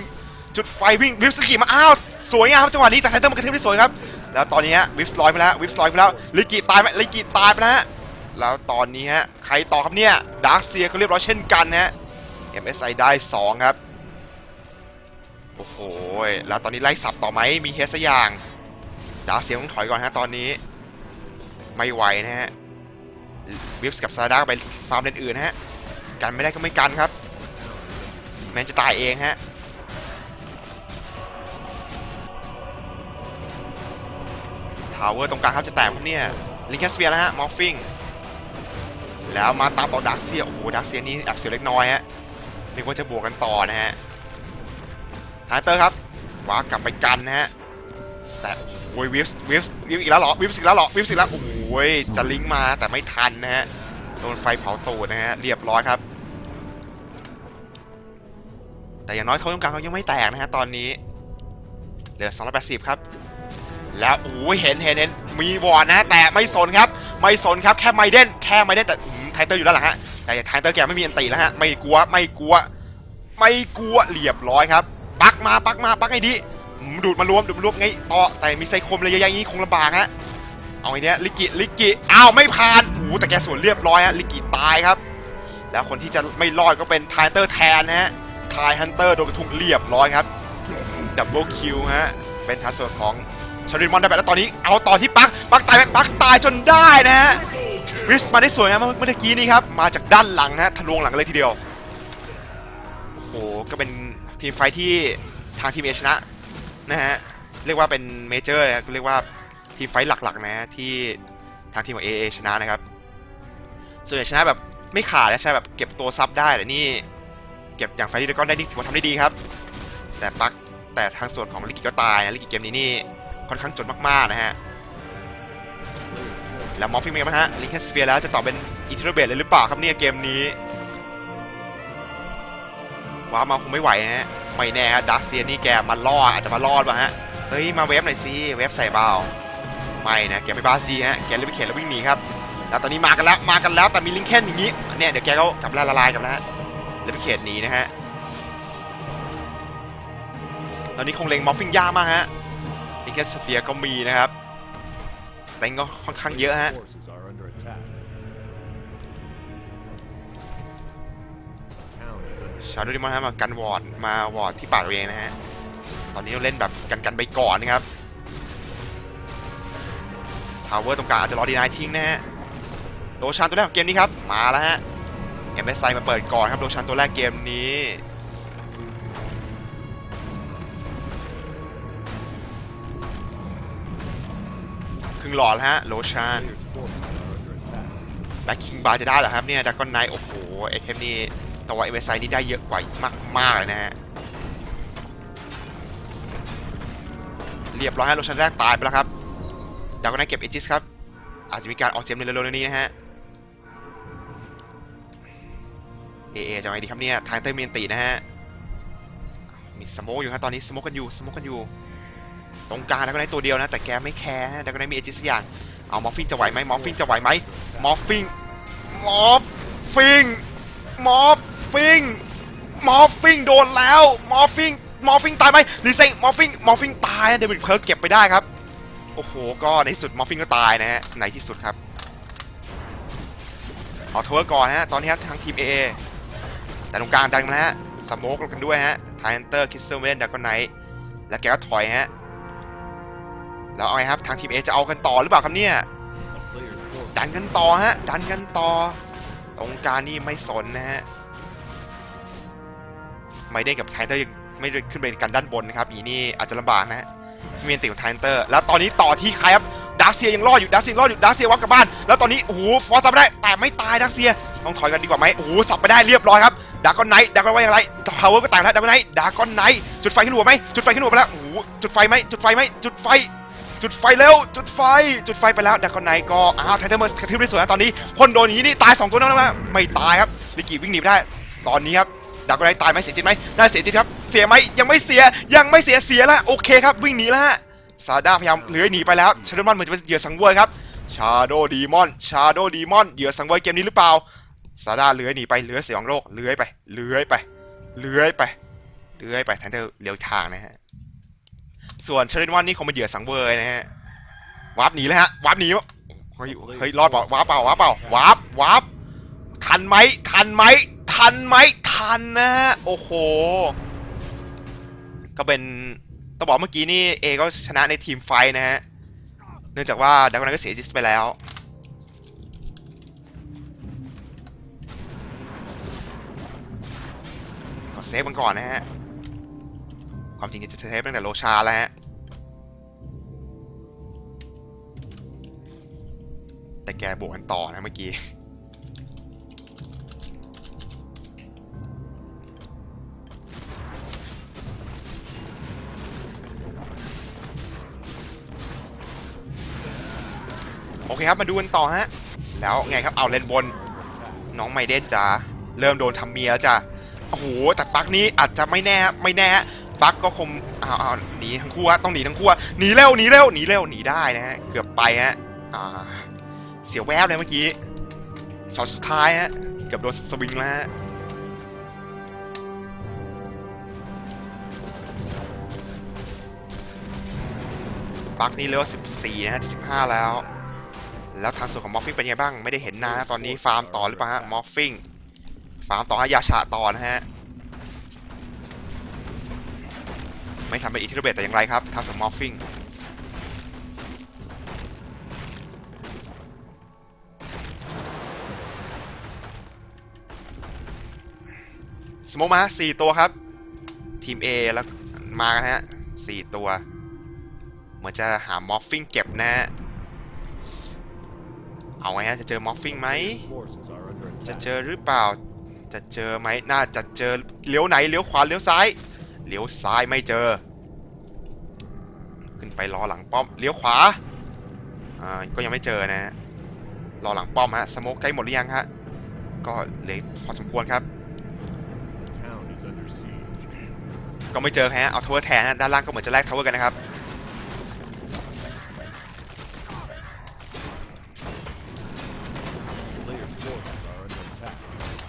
จุดไฟวิ่งวิฟสกีมาอ้าวสวยงามครับจังหวะนี้แต่ไทเตอร์มันกระเทืบได้สวยครับ แล้วตอนนี้ฮะวิฟสลอยไปแล้ววิฟสลอยไปแล้วลิกิตายไหมลิกิตายไปแล้วแล้วตอนนี้ฮะใครต่อครับเนี่ยดาร์คเซียก็เรียบร้อยเช่นกันฮะ MSI ได้ 2 ครับ โอ้โห แล้วตอนนี้ไล่สับต่อไหมมีเฮสสักอย่าง ดาร์คเซียต้องถอยก่อนฮะตอนนี้ ไม่ไหวนะฮะวิฟส์กับซาด้าไปฟาร์มเลนอื่นฮะกันไม่ได้ก็ไม่กันครับ แม้จะตายเองฮะ ทาวเวอร์ตรงกลางครับจะแตกครับเนี่ยลิงแคสเฟียร์แล้วฮะมอฟฟิงแล้วมาตามต่อดักเซียโอ้โหดักเซียนี่แอบเสียเล็กน้อยฮะนึกว่าจะบวกกันต่อนะฮะทายเตอร์ครับว้ากลับไปกันนะฮะแต่โอ้ยวิฟส์วิฟส์วิฟส์อีกแล้วเหรอวิฟส์อีกแล้วเหรอวิฟส์อีกแล้วโอ้ยจะลิงมาแต่ไม่ทันนะฮะโดนไฟเผาตูดนะฮะเรียบร้อยครับ แต่อย่างน้อยเขาตรงกลางเขายังไม่แตกนะฮะตอนนี้เหลือ280ครับ แล้วโอ้ยเห็นเห็นเห็นมีวอร์นะ แต่ไม่สนครับ ไม่สนครับแค่ไมเดนแค่ไมเดนแต่ไทเตอร์อยู่ด้านหลังฮะแต่ไทเตอร์แกไม่มีอันตีแล้วฮะไม่กลัวไม่กลัว ไม่กลัวเรียบร้อยครับ ปักมาปักมาปักไอ้ดีดูดมารวมดูดมารวมไงต่อแต่มีไซคมเลยยอะๆอย่างนี้คงลำบากฮะเอาไงเนี้ยลิกิลิกิอ้าวไม่ผ่านโอ้แต่แกสวนเรียบร้อยฮะลิกิตายครับ แล้วคนที่จะไม่รอดก็เป็นไทเตอร์แทนนะฮะไทฮันเตอร์โดนกระทุงเรียบร้อยครับดับเบิลคิวฮะเป็นทางส่วนของ ชาริมอนได้ไปแล้วตอนนี้เอาต่อที่ปักปักตายปักตายจนได้นะฮะริสมาได้สวยนะเมื่อเมื่อกี้นี้ครับ มาจากด้านหลังฮะทะลวงหลังเลยทีเดียวโอ้โหก็เป็นทีมไฟที่ทางทีมเอชนะนะฮะเรียกว่าเป็นเมเจอร์เรียกว่าทีมไฟหลักๆนะฮะที่ทางทีมของเอเอชนะนะครับ ส่วนใหญ่ชนะแบบไม่ขาดนะใชนะแบบเก็บตัวซับได้แต่นี่เก็บอย่างไฟที่ดก็ได้นี่ถือว่าทำได้ดีครับ แต่ปักแต่ทางส่วนของลิกิก็ตายนะลิกิเกมนี้นี่ ค่อนข้างจนมากๆนะฮะ แล้วมอฟฟิงเป็นไงบ้างฮะลิงค์สเฟียร์แล้วจะต่อเป็นอินเทอร์เบทเลยหรือเปล่าครับเนี่ยเกมนี้ ว้ามาคงไม่ไหวฮะ ไม่แน่ฮะดัสเซียนี่แกมาล่ออาจจะมารอดป่ะฮะ เฮ้ย มาเวฟหน่อยสิเวฟใส่เบาไม่นะแกไม่บาซีฮะแกเลยไปเขียนแล้ววิ่งหนีครับแล้วตอนนี้มากันแล้วมากันแล้วแต่มีลิงเคนอย่างนี้เนี่ยเดี๋ยวแกก็จับละละลายกับแล้วแล้วไปเขียนหนีนะฮะตอนนี้คงเล็ง Morphling ยากมากฮะ Linken's Sphere ก็มีนะครับ แต่ก็ค่อนข้างเยอะฮะ Shadow Demon ฮะมากันวอร์ดมาวอร์ดที่ป่าตัวเองนะฮะ ตอนนี้เราเล่นแบบกันกันไปก่อนนะครับ tower ตรงกลางอาจจะรอ deny ทิ้งนะฮะ Roshan ตัวแรกของเกมนี้ครับ มาแล้วฮะ MSI มาเปิดก่อนครับ Roshan ตัวแรกเกมนี้ หลอดฮะโรชานแบ็คคิงบาร์จะได้เหรอครับเนี่ยดักกอนไนโอ้โหไอเทมนี่ตัวเอเวอร์ไซนี่ได้เยอะกว่ามากมากๆเลยนะฮะเรียบร้อยฮะโรชันแรกตายไปแล้วครับดักกอนไนเก็บเอจิสครับ อาจจะมีการออกเจมในเร็วๆนี้นะฮะเอเอจะไงดีครับเนี่ย ทางเตอร์เมียนตีนะฮะ มีสโมกอยู่ครับตอนนี้สโมกกันอยู่สโมกกันอยู่ ตรงกลางดักกอนไนตัวเดียวนะ แต่แกไม่แคร์ฮะดักกอนไนมีเอจิสอย่าง เอามอฟฟิงจะไหวไหมมอฟฟิงจะไหวไหมมอฟฟิงมอฟฟิงมอฟฟิงมอฟฟิงโดนแล้วมอฟฟิงมอฟฟิงตายไหมหรือเซมอฟฟิงมอฟฟิงตายนะเดวิดเพิร์กเก็บไปได้ครับ โอ้โห ก็ในสุดมอฟฟิงก็ตายนะฮะในที่สุดครับขอทเวร์ก่อนฮะ ตอนนี้ครับทางทีม A แต่ตรงกลางดังมาแล้วฮะสโมกกันด้วยฮะไทเอนเตอร์คิสเซอร์เวนดักกอนไนแล้วแกก็ถอยฮะ แล้วเอาไงครับ ทางทีม A จะเอากันต่อหรือเปล่าครับเนี่ย ดันกันต่อฮะ ดันกันต่อ ตรงการนี่ไม่สนนะฮะ ไม่ได้กับไทเตอร์ยังไม่ได้ขึ้นไปกันด้านบนนะครับอย่างนี้นี่อาจจะลำบากนะฮะเมียนติของไทเตอร์ แล้วตอนนี้ต่อที่ใครครับดาร์เซียยังรอดอยู่ดาร์เซียรอดอยู่ดาร์เซียวับกลับบ้าน แล้วตอนนี้โอ้โหฟอร์สับไได้แต่ไม่ตายดาร์เซียต้องถอยกันดีกว่าไหมโอ้โหสับไปได้เรียบร้อยครับดากอนไนท์ดากอนว่าอย่างไรพาวเวอร์ก็ต่างแล้วดากอนไนท์ดากอนไนท์จุดไฟขึ้นหัวไหมจุดไฟขึ้นหัวไปแล้วโอ้โหจุดไฟไหมจุดไฟไหมจุดไฟ จุดไฟเร็วจุดไฟ จุดไฟไปแล้วดากอนไนท์ก็อ้าวไทเทอร์เมอร์กระทืบได้สวยนะตอนนี้พ่นโดนอย่างนี้นี่ตายสองตัวนั่นนะไม่ตายครับลิกิวิ่งหนีไปได้ ตอนนี้ครับดากอนไนท์ตายไหมเสียจิตไหมน่าเสียจิตครับ เสียไหมยังไม่เสียยังไม่เสียเสียแล้วโอเคครับวิ่งหนีแล้วฮะซาด้าพยายามเลื้อยหนีไปแล้วชาโดมอนเหมือนจะเป็นเหยื่อสังเวยครับชาโดดีมอนชาโดดีมอนเหยื่อสังเวยเกมนี้หรือเปล่าซาด้าเลื้อยหนีไปเลื้อยสยองโลกเลื้อยไปเลื้อยไปเลื้อยไปเลื้อยไปทันเดอร์เลี้ยวทางนะฮะ ส่วนชาโดดีมอนนี่คงเป็นเหยื่อสังเวยนะฮะวาร์ปหนีเลยฮะวาร์ปหนีวะเฮ้ยเฮ้ยรอดเปล่าวาร์ปเปล่าวาร์ปเปล่าวาร์ปวาร์ปทันไหมทันไหมทันไหมทันนะฮะโอ้โห ก็เป็นต้องบอกเมื่อกี้นี่เอก็ชนะใน team fight นะฮะเนื่องจากว่า Dragon Knight ก็เสีย Aegis ไปแล้วขอ save มันก่อนนะฮะ ความจริงจะ save ตั้งแต่ Roshan แล้วฮะ แต่แกบวกกันต่อนะเมื่อกี้ โอเคครับมาดูกันต่อฮะ แล้วไงครับเอาเลนบน น้องไมเดนจะเริ่มโดนทำเมียแล้วจ้ะโอ้โห แต่ปั๊กนี้อาจจะไม่แน่ ไม่แน่ ฮะปลั๊กก็คงอ้าวอ้าวหนีทั้งคู่ฮะต้องหนีทั้งคู่ฮะหนีเร็วหนีเร็วหนีเร็วหนีได้นะฮะเกือบไปฮะอ่า เสียแวบเลยเมื่อกี้ช็อตสุดท้ายฮะเกือบโดนสวิงแล้วฮะPuck นี่ level 14นะฮะ15แล้ว แล้วทางส่วนของ Morphling เป็นไงบ้าง ไม่ได้เห็นนานนะตอนนี้ฟาร์มต่อหรือเปล่าฮะ Morphling farm ต่อฮะ Yasha ต่อนะฮะ ไม่ทำเป็น Ethereal Blade แต่อย่างไรครับทางส่วน Morphling smoke มาสี่ตัวครับ ทีม A แล้วมากันฮะสี่ตัว เหมือนจะหา Morphling เก็บนะฮะเอาไงฮะจะเจอ Morphling ไหมจะเจอหรือเปล่า จะเจอไหมน่าจะเจอเลี้ยวไหนเลี้ยวขวาเลี้ยวซ้าย เลี้ยวซ้ายไม่เจอ ขึ้นไปรอหลังป้อม เลี้ยวขวา อ่า ก็ยังไม่เจอนะฮะรอหลังป้อมฮะ smoke ใกล้หมดหรือยังฮะ ก็เหลือพอสมควรครับ ก็ไม่เจอฮะ เอาทาวเวอร์แทนนะด้านล่างก็เหมือนจะแลกทาวเวอร์กันนะครับ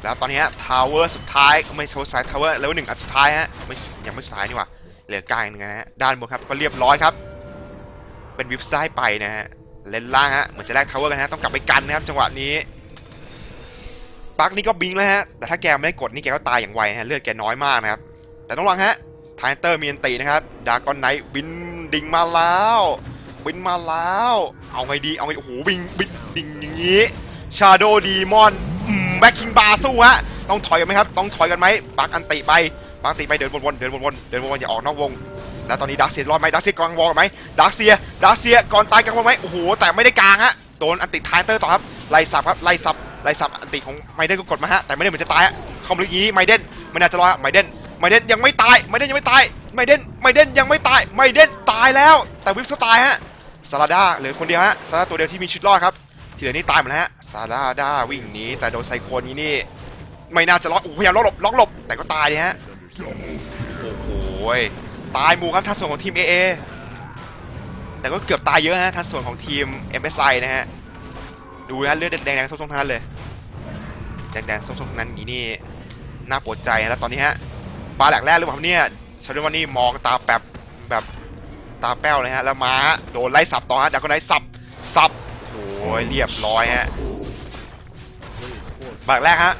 แล้วตอนนี้ทาวเวอร์สุดท้ายก็ไม่โชว์สายทาวเวอร์เลเวลหนึ่งอันสุดท้ายฮะไม่ ยังไม่สุดท้ายนี่หว่าเหลือกลางหนึ่งนะฮะด้านบนครับก็เรียบร้อยครับ เป็นวิปได้ไปนะฮะเลนล่างฮะเหมือนจะแลก tower กันฮะต้องกลับไปกันนะครับ จังหวะนี้ Puck นี่ก็ blink แล้วฮะแต่ถ้าแกไม่ได้กดนี่แกก็ตายอย่างไวฮะเลือดแกน้อยมากนะครับ แต่ต้องระวังฮะ Tidehunter มี ulti นะครับ Dragon Knight บินดิ่งมาแล้วบินมาแล้ว เอาไงดี เอาไงโอ้โหบินบินดิ่งอย่างนี้ Shadow Demon Black King Bar สู้ฮะต้องถอยกันไหมครับ ต้องถอยกันไหม Puck ulti ไป Puck ulti ไปเดินวนๆเดินวนๆเดินวนๆอย่าออกนอกวง แล้วตอนนี้ Dark Seer รอดไหม Dark Seer กาง wall ไหม Dark Seer Dark Seer ก่อนตายกาง wall ไหมโอ้โหแต่ไม่ได้กางฮะโดน ulti Tidehunter ต่อครับไล่สับครับไล่สับไล่สับ ulti ของ Maiden ก็กดมาฮะแต่ไม่ได้เหมือนจะตายฮะเข้ามาลึกอย่างนี้ Maiden ไม่น่าจะรอด Maiden Maiden ยังไม่ตาย Maiden ยังไม่ตาย Maiden Maiden ยังไม่ตาย Maiden ตายแล้ว แต่ Wisp ก็ตายฮะ Slardar เหลือคนเดียวฮะ Slardar ตัวเดียวที่มีชีวิตรอดครับที่เหลือนี่ตายหมดแล้วฮะ Slardar วิ่งหนีแต่โดนไซโคนนี้นี่ไม่น่าจะรอดโอ้พยายามล็อกหลบล็อกหลบแต่ก็ตายเนี่ยฮะ โอ้โหตายหมู่ครับทางส่วนของทีม AA แต่ก็เกือบตายเยอะฮะทางส่วนของทีม MSI นะฮะ ดูนะเลือดแดงๆส้มๆทั้งนั้นเลย แดงๆส้มๆนั้นอย่างนี้นี่น่าปวดใจแล้วตอนนี้ฮะปลาแหลกแรกหรือเปล่าเนี่ยชาดวันนี่มองตาแป๊บแบบตาแป้วเลยฮะ แล้วม้าโดนไล่สับต่อฮะดักก็ไล่สับสับโอ้ยเรียบร้อยฮะบาดแรกฮะ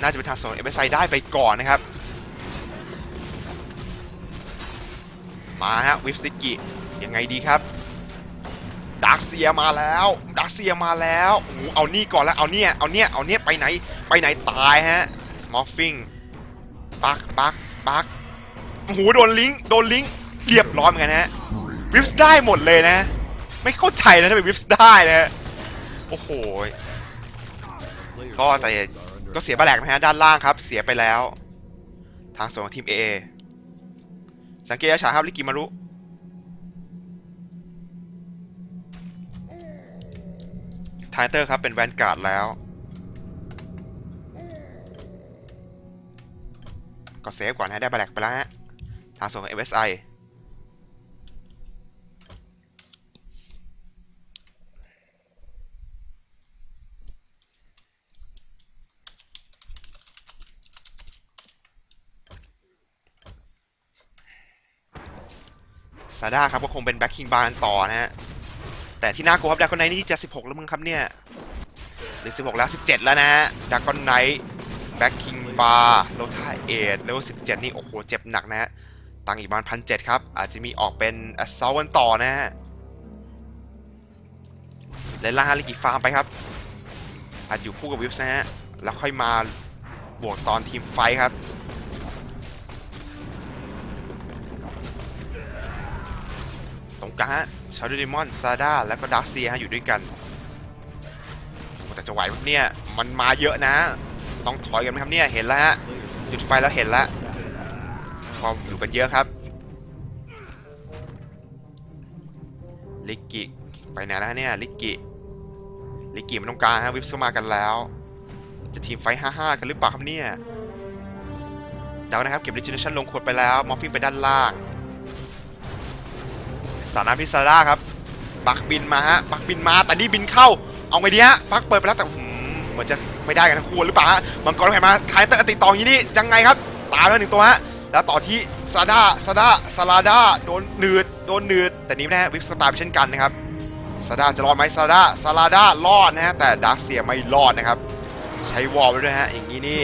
น่าจะเป็นทางส่วน MSI ได้ไปก่อนนะครับ มาฮะวิฟสติกิยังไงดีครับดาร์เซียมาแล้วดาร์เซียมาแล้วโอ้เอานี่ก่อนแล้วเอาเนี่ยเอาเนี่ยเอาเนี่ยไปไหนไปไหนตายฮะมอฟฟิงปักปักปักโอ้โหโดนลิงโดนลิงเรียบร้อยเหมือนกันฮะวิฟได้หมดเลยนะ ไม่เข้าใจนะถ้าเป็นวิฟได้นะฮะโอ้โหก็แต่ก็เสียบาแหลกนะฮะด้านล่างครับ เสียไปแล้ว ทางส่วนของทีม A สังเกตยาฉาครับลิกิมารุไทเตอร์ครับเป็นแวนการ์ดแล้วก็เซฟก่อนนะได้แบล็กไปแล้วฮะทางส่วนของ MSI ซาด้าครับก็คงเป็นแบ็คคิงบาร์ต่อนะฮะ แต่ที่น่ากลัวครับดากอนไนท์นี่จะ 16 แล้วมึงครับเนี่ยหรือ 16 แล้ว 17 แล้วนะฮะดากอนไนท์แบ็คคิงบาร์โลท่าเอ็ดเลเวล17 นี่ โอ้โห เจ็บหนักนะฮะ ตังอีกประมาณพันเจ็ดครับ อาจจะมีออกเป็นอ s ซ u วันต่อนะฮะเลนล่าฮาริกิฟาร์มไปครับ อาจอยู่คู่กับวิปส์นะฮะ แล้วค่อยมาบวกตอนทีมไฟครับ ตรง กลางฮะ Shadow Demon Slardar แล้วก็ Dark Seer ฮะอยู่ด้วยกันแต่จะไหวไหมเนี่ยมันมาเยอะนะ ต้องถอยกันไหมครับเนี่ยเห็นแล้วฮะจุดไฟแล้วเห็นแล้วความอยู่กันเยอะครับ Riki ไปไหนแล้วเนี่ย Riki Riki มันตรงกลางฮะ Wisp เข้ามากันแล้ว จะ team fight ห้าห้ากันหรือเปล่าครับเนี่ยเดานะครับเก็บ Regeneration ลงขวดไปแล้วมอฟฟิงไปด้านล่าง สานาพิซาร่าครับปักบินมาฮะปักบินมาแต่นี่บินเข้า เอาไงดีฮะปักเปิดไปแล้วแต่เหมือนจะไม่ได้กันทั้งคู่หรือเปล่าฮะมังกรแผ่มาคายเตอร์ติดต่ออย่างนี้นี่ยังไงครับ ตามแล้วหนึ่งตัวฮะแล้วต่อที่ซาดาซาดาซาลาด้าโดนหนืดโดนหนืดแต่นี้ไม่ได้ฮะวิกสตาร์เช่นกันนะครับซาดาจะรอดไหมซาดาซาลาด้ารอดนะฮะแต่ดาร์คเซียไม่รอดนะครับ ใช้วอลด้วยฮะอย่างนี้นี่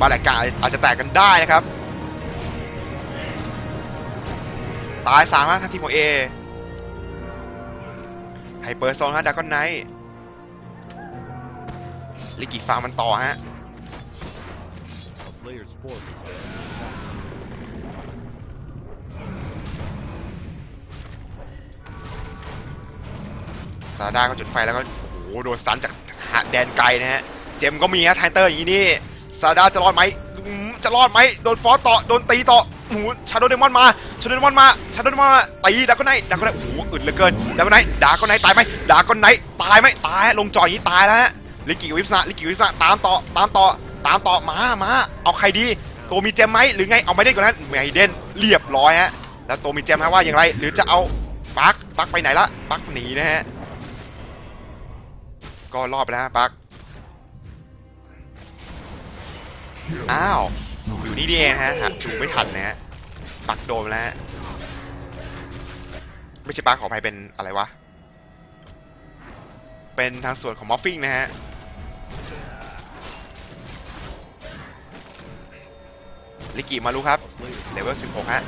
บาแลกาอาจจะแตกกันได้นะครับ ตายสามฮะทางทีมของเอไฮเปอร์โซนฮะดากอนไนท์ลิกิฟามันต่อฮะซาด้าก็จุดไฟแล้วก็โอ้โหโดนสันจากหาแดนไกลนะฮะ เจมก็มีฮะไทเตอร์อย่างนี้นี่ซาด้าจะรอดไหมจะรอดไหมโดนฟอสต่อ โดนตีต่อ โอ้โหชาโดเดมอนมาชาโดเดมอนมาชาโดเดมอนมาตีดากอนไนดากอนไนโอ้โหอึดเหลือเกินดากอนไนดากอนไนตายไหมดากอนไนตายไหมตายลงจอยนี้ตายแล้วฮะลิกิกับวิปซะลิกิกับวิปซะตามต่อตามต่อตามต่อมามาเอาใครดีตัวมีเจมไหมหรือไงเอาไม่ได้ก่อนนั้นไม่เด่นเรียบร้อยฮะแล้วตัวมีเจมฮะว่าอย่างไร หรือจะเอาปักปักไปไหนละปักหนีนะฮะก็รอดไปแล้วฮะปักอ้าว อยู่นี่นี่เองฮะหาจูไม่ทันนะฮะปักโดนไปแล้วฮะไม่ใช่ปักขออภัยเป็นอะไรวะ เป็นทางส่วนของมอฟฟิงนะฮะลิกิมารู้ครับเลเวล16 ฮะ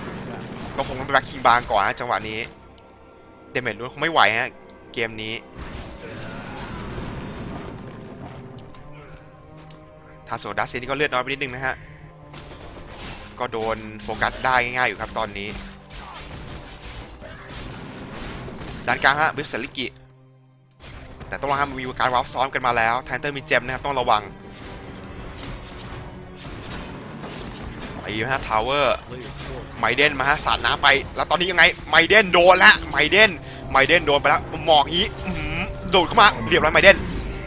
ก็คงต้องไปแบ็คคิงบางก่อนฮะจังหวะนี้ เดเมจลุ้นคงไม่ไหวฮะ เกมนี้ทาโซดัสเซนี่ก็เลือดน้อยไปนิดนึงนะฮะ ก็โดนโฟกัสได้ง่ายๆอยู่ครับตอนนี้ด้านกลางฮะบิสเซลิกิ แต่ต้องระวังมีการวาร์ปซ้อนกันมาแล้วแทนเตอร์มีเจมนะครับต้องระวังไปฮะทาวเวอร์ไมเดนมาฮะสาดน้ำไป แล้วตอนนี้ยังไงไมเดนโดนแล้วไมเดนไมเดนโดนไปแล้วหมอกนี้โดดเข้ามาเรียบร้อยไมเดน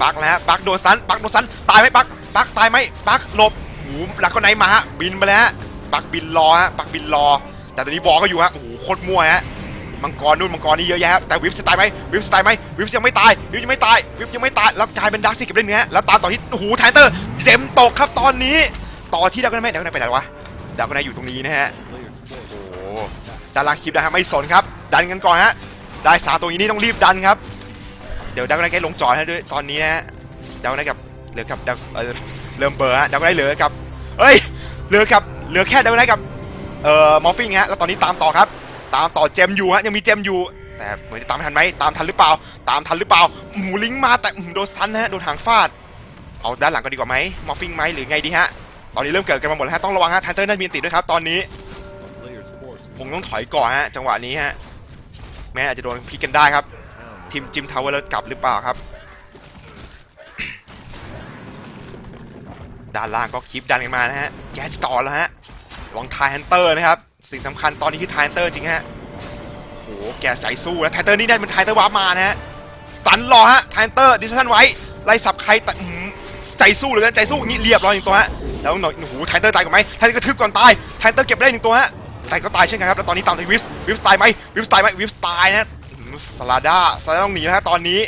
ปักแล้วปักโดนสันปักโดนสันตายไหมปักปักตายไหมปักหลบหูแล้วก็ไหนมาฮะบินไปแล้ว ปักบินรอฮะปักบินรอ แต่ตอนนี้บอลก็อยู่ฮะโอ้โหโคตรมั่วฮะมังกรนู่นมังกรนี่เยอะแยะครับแต่วิปจะตายไหมวิปจะตายไหมวิปยังไม่ตายวิปยังไม่ตายวิปยังไม่ตายแล้วกลายเป็นดาร์คซีเก็บได้เนื้อแล้วตามต่อที่โอ้โหไทนเตอร์เต็มตกครับตอนนี้ ต่อที่ดาวกันไหมดาวกันไหนไปไหนวะดาวกันไหนอยู่ตรงนี้นะฮะโอ้โหดาราคลิปนะฮะไม่สนครับ ดันกันก่อนฮะได้สามตัวนี้ต้องรีบดันครับ เดี๋ยวดาวกันไนใกล้ลงจอให้ด้วยตอนนี้นะฮะดาวกันไนกับเหลือกับดาวเออเริ่มเบอร์ฮะดาวกันไนเหลือกับเฮ้ยเหลือกับ เหลือแค่เดวกันไนกับเอ่อมอฟฟิงฮะแล้วตอนนี้ตามต่อครับ ตามต่อเจมอยู่ฮะยังมีเจมอยู่ แต่เหมือนจะตามทันไหมตามทันหรือเปล่า ตามทันหรือเปล่าหมูลิงมาแต่หือโดนสตันนะฮะโดนหางฟาด เอาด้านหลังก็ดีกว่าไหมมอฟฟิงไหมหรือไงดีฮะตอนนี้เริ่มเกิดกันมาหมดแล้วฮะต้องระวังฮะทันเตอร์น่าจะมีอันติดด้วยครับตอนนี้คงต้องถอยก่อนฮะจังหวะนี้ฮะแม้อาจจะโดนพลิกกันได้ครับทีมจิมทาวเวอร์แล้วกลับหรือเปล่าครับด้านล่างก็คลิปดันกันมานะฮะแกจะต่อแล้วฮะ วังทายฮันเตอร์นะครับ สิ่งสำคัญตอนนี้คือทายฮันเตอร์จริงฮะโอ้โหแกใจสู้นะไทเตอร์นี่ได้เป็นไทเตอร์วาร์มานะฮะตันรอฮะไทเตอร์ดิสชันไว้ไล่สับใครแต่อื้อหือใจสู้เลยนะใจสู้อย่างนี้เรียบร้อยหนึ่งตัวฮะแล้วหน่อยโอ้โหไทเตอร์ตายก่อนไหมไทเตอร์กระทืบก่อนตายไทเตอร์เก็บได้หนึ่งตัวฮะแต่ก็ตายเช่นกันครับแล้วตอนนี้ตามทีวิฟวิฟตายไหมวิฟตายไหมวิฟตายนะสลาด้าสลาด้าต้องหนีนะฮะตอนนี้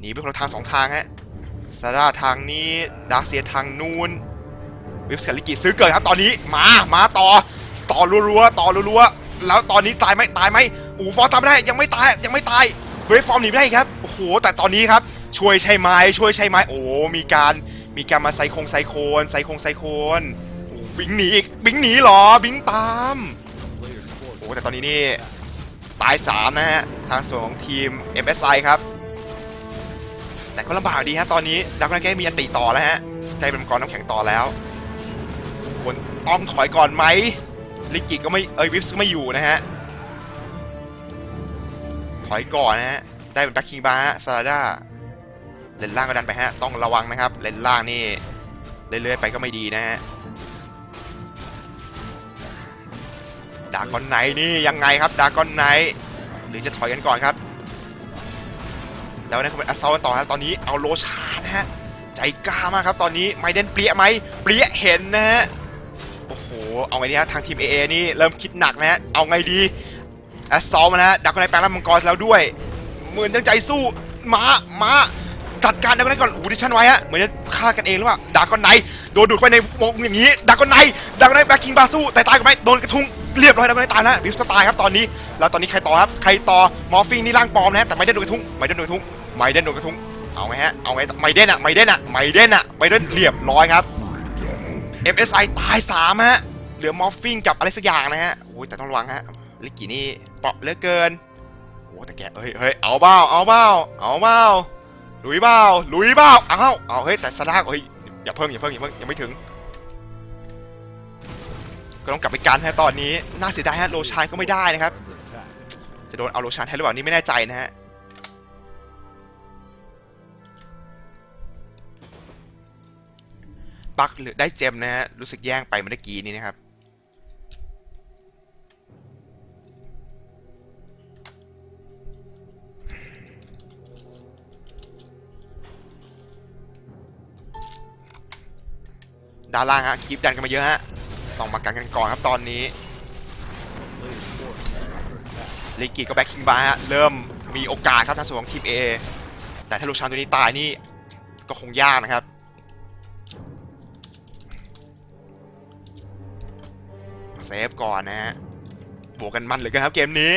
หนีไปคนละทางสองทางฮะสลาด้าทางนี้ดาร์เซียทางนู้น วิฟเซลิกิซื้อเกิดครับตอนนี้มามาต่อ ต่อรัวๆต่อรัวๆแล้วตอนนี้ตายไหมตายไหมอูฟอร์ตามไม่ได้ยังไม่ตายยังไม่ตายเบรฟฟอร์มหนีไม่ได้ครับโอ้โหแต่ตอนนี้ครับ ช่วยใช่ไหมช่วยใช่ไหมโอ้มีการมีการมาไซคงไซโคนไซคงไซโคนโอ้บิงหนีอีกบิงหนีหรอบิงตามโอ้แต่ตอนนี้นี่ตายสามนะฮะทางส่วนของทีม MSI ครับ แต่ก็ลำบากดีฮะตอนนี้ดักนันแกมีอันติต่อแล้วฮะใกล้เป็นมังกรน้ำแข็งต่อแล้ว ควรต้องถอยก่อนไหม Riki ก็ไม่เอ้ยวิฟส์ก็ไม่อยู่นะฮะ ถอยก่อนนะฮะ ได้เป็น Black King Bar ฮะซาด้าเลนล่างก็ดันไปฮะ ต้องระวังนะครับ เลนล่างนี่เรื่อยๆไปก็ไม่ดีนะฮะ Dragon Knight นี่ยังไงครับ Dragon Knight หรือจะถอยกันก่อนครับแล้วนะครับเป็นอัสซอลต่อฮะตอนนี้เอาโลชานะฮะใจกล้ามากครับ ตอนนี้ไมเดนเปรี้ยไหมเปรี้ยเห็นนะฮะ เอาไงดีฮะทางทีม AA นี่เริ่มคิดหนักนะฮะ เอาไงดีแอสซอลมานะฮะดากอนไนแปลงร่างมังกรแล้วด้วยเหมือนตั้งใจสู้มามาจัดการดากอนไนก่อนโอ้โหดิชั่นไว้ฮะเหมือนจะฆ่ากันเองหรือเปล่าดากอนไนโดนดูดไปในวงอย่างนี้ดากอนไนดากอนไนแบ็คคิงบาสู้แต่ตายกันไหมโดนกระทุงเรียบร้อยแล้วก็ได้ตายแล้ววิฟสตล์ครับตอนนี้แล้วตอนนี้ใครต่อครับใครต่อมอร์ฟิงนี่ร่างปลอมนะแต่ไม่ได้โดนกระทุ้งไม่ได้โดนกระทุ้งไม่ได้โดนกระทุ้งเอาไงฮะเอาไงไม่เด่นอะไม่เด่นอะไม่เด่นอะไม่เด่นเรียบร้อยครับ MSI ตายสามฮะ เหลือมอร์ฟิงกับอะไรสักอย่างนะฮะ โอ้ยแต่ต้องระวังฮะ ลิกกี้นี่เปราะเหลือเกิน โอ้แต่แกเฮ้ยเฮ้ยเอาเบ้า เอาเบ้า เอาเบ้า ลุยเบ้า ลุยเบ้า เอาเอาเฮ้ยแต่สดาเฮ้ยอย่าเพิ่งอย่าเพิ่งอย่าเพิ่งยังไม่ถึง ก็ต้องกลับไปกันฮะตอนนี้ น่าเสียดายฮะโลชานก็ไม่ได้นะครับ จะโดนเอาโลชานแทนหรือเปล่านี่ไม่แน่ใจนะฮะ ปักหรือได้เจมนะฮะรู้สึกแย่งไปเมื่อกี้นี้นะครับด้านล่างฮะ creep ดันกันมาเยอะฮะต้องมากันกันก่อนครับตอนนี้ Riki ก็ Black King Bar ฮะเริ่มมีโอกาสครับทางส่วนของทีม A แต่ถ้า Roshan ตัวนี้ตายนี่ก็คงยากนะครับ เซฟก่อนนะฮะ บวกกันมันเหลือเกินครับเกมนี้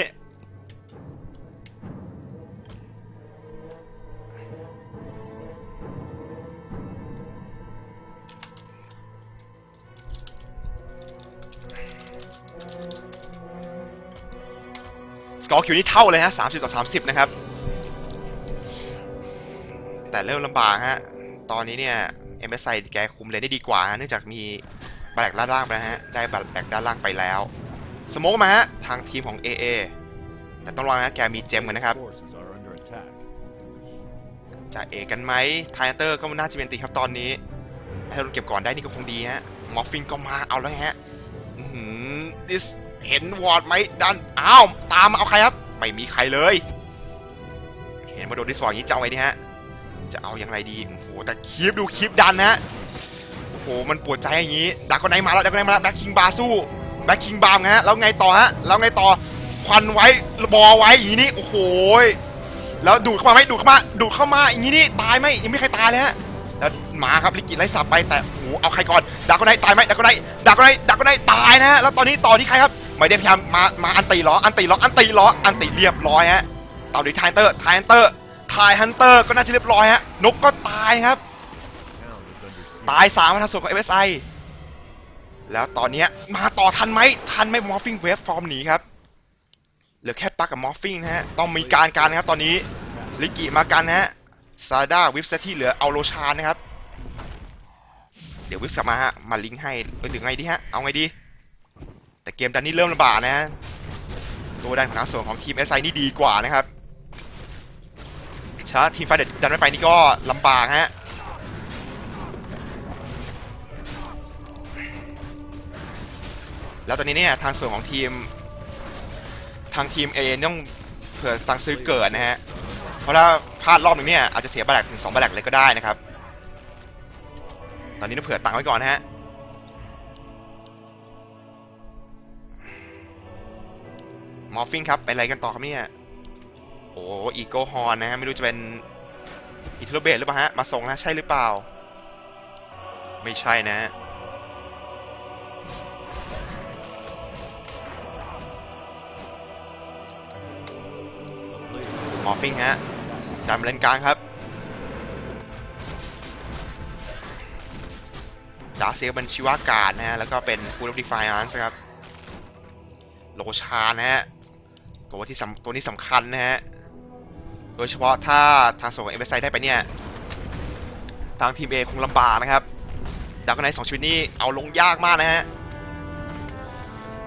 score kill นี่เท่าเลยฮะสามสิบต่อสามสิบนะครับ แต่เริ่มลำบากฮะ ตอนนี้เนี่ย MSI แกคุมเลนได้ดีกว่า เนื่องจากมี rax ด้านล่างไปแล้วฮะ ได้ barracks ด้านล่างไปแล้ว smoke มาฮะ ทางทีมของ AA แต่ต้องระวังนะแกมี gem กันนะครับ จะเอกันไหม Tidehunter ก็น่าจะเป็นตีครับตอนนี้ ถ้าโดนเก็บก่อนได้นี่ก็คงดีฮะ Morphling ก็มา เอาแล้วฮะดิสเห็นวอร์ดไหมดัน อ้าว ตามมาเอาใครครับ ไม่มีใครเลย เห็นมาโดนดิสวอร์ดอย่างนี้จะเอาไงดีฮะ จะเอาอย่างไรดี โอ้โห แต่คลิปดูคลิปดันนะฮะ หมันปวดใจอย่างนี้ดักคนไหนมาแล้วดักคนไหนมาแล้วแบ็คคิงบาสู้แบ็คคิงบาร์ฮะแล้วไงต่อฮะแล้วไงต่อควันไว้บอไว้อย่างนี้โอ้โหแล้วดูดเข้ามาไหมดูดเข้ามาดูดเข้ามาอย่างนี้นี่ตายไหมยังไม่ใครตายเลยฮะแล้วมาครับลิกิไล่สับไปแต่โอ้โหเอาใครก่อนดักก็ได้ตายไหมดักก็ได้ดักก็ได้ดักก็ได้ตายนะฮะแล้วตอนนี้ต่อที่ใครครับไม่ได้พยายามมามาอันตีล้ออันตีล้ออันตีล้ออันตีเรียบร้อยฮะต่อด้วยไทเตอร์ไทเตอร์ไทฮันเตอร์ก็น่าจะเรียบร้อยฮะนกก็ตายครับ ตายสามทางส่วนของ MSI แล้วตอนนี้มาต่อทันไหมทันไหมมอร์ฟิงเวฟฟอร์มหนีครับเหลือแค่ปักกับมอร์ฟิงนะฮะต้องมีการการนะครับตอนนี้ลิกิมากันนะฮะซาด้าวิฟเซตที่เหลือเอาโลชานนะครับ เดี๋ยววิฟกลับมาฮะมาลิงให้ไปถึงไงดีฮะเอาไงดี แต่เกมดันนี่เริ่มลำบากนะฮะตัวดันของทางส่วนของทีมเอสไนี่ดีกว่านะครับช้าทีมไฟเด็ดดันไม่ไปนี่ก็ลำบากฮะ แล้วตอนนี้เนี่ยทางส่วนของทีม ทางทีมเอต้องเผื่อสั่งซื้อเกิดนะฮะ เพราะถ้าพลาดรอบหนึ่งเนี่ยอาจจะเสียบัลแลกถึงสองบัลแลกเลยก็ได้นะครับ ตอนนี้ต้องเผื่อตังค์ไว้ก่อนนะฮะมอร์ฟิงครับไปอะไรกันต่อครับเนี่ย โอ้อีโกฮอนนะฮะไม่รู้จะเป็นอิทโรเบตหรือเปล่าฮะมาส่งนะใช่หรือเปล่า ไม่ใช่นะฮะ Morphling ฮะจำเลนกลางครับ Dark Seer เป็น Shiva's Guard นะฮะ แล้วก็เป็น Hood of Defiance ครับ Roshan ะฮะ ตัวที่ตัวนี้สำคัญนะฮะ โดยเฉพาะถ้าทางส่งของ MSI ได้ไปเนี่ย ทางทีม A คงลำบากนะครับ Dragon Knight สองชีวิตนี้เอาลงยากมากนะฮะ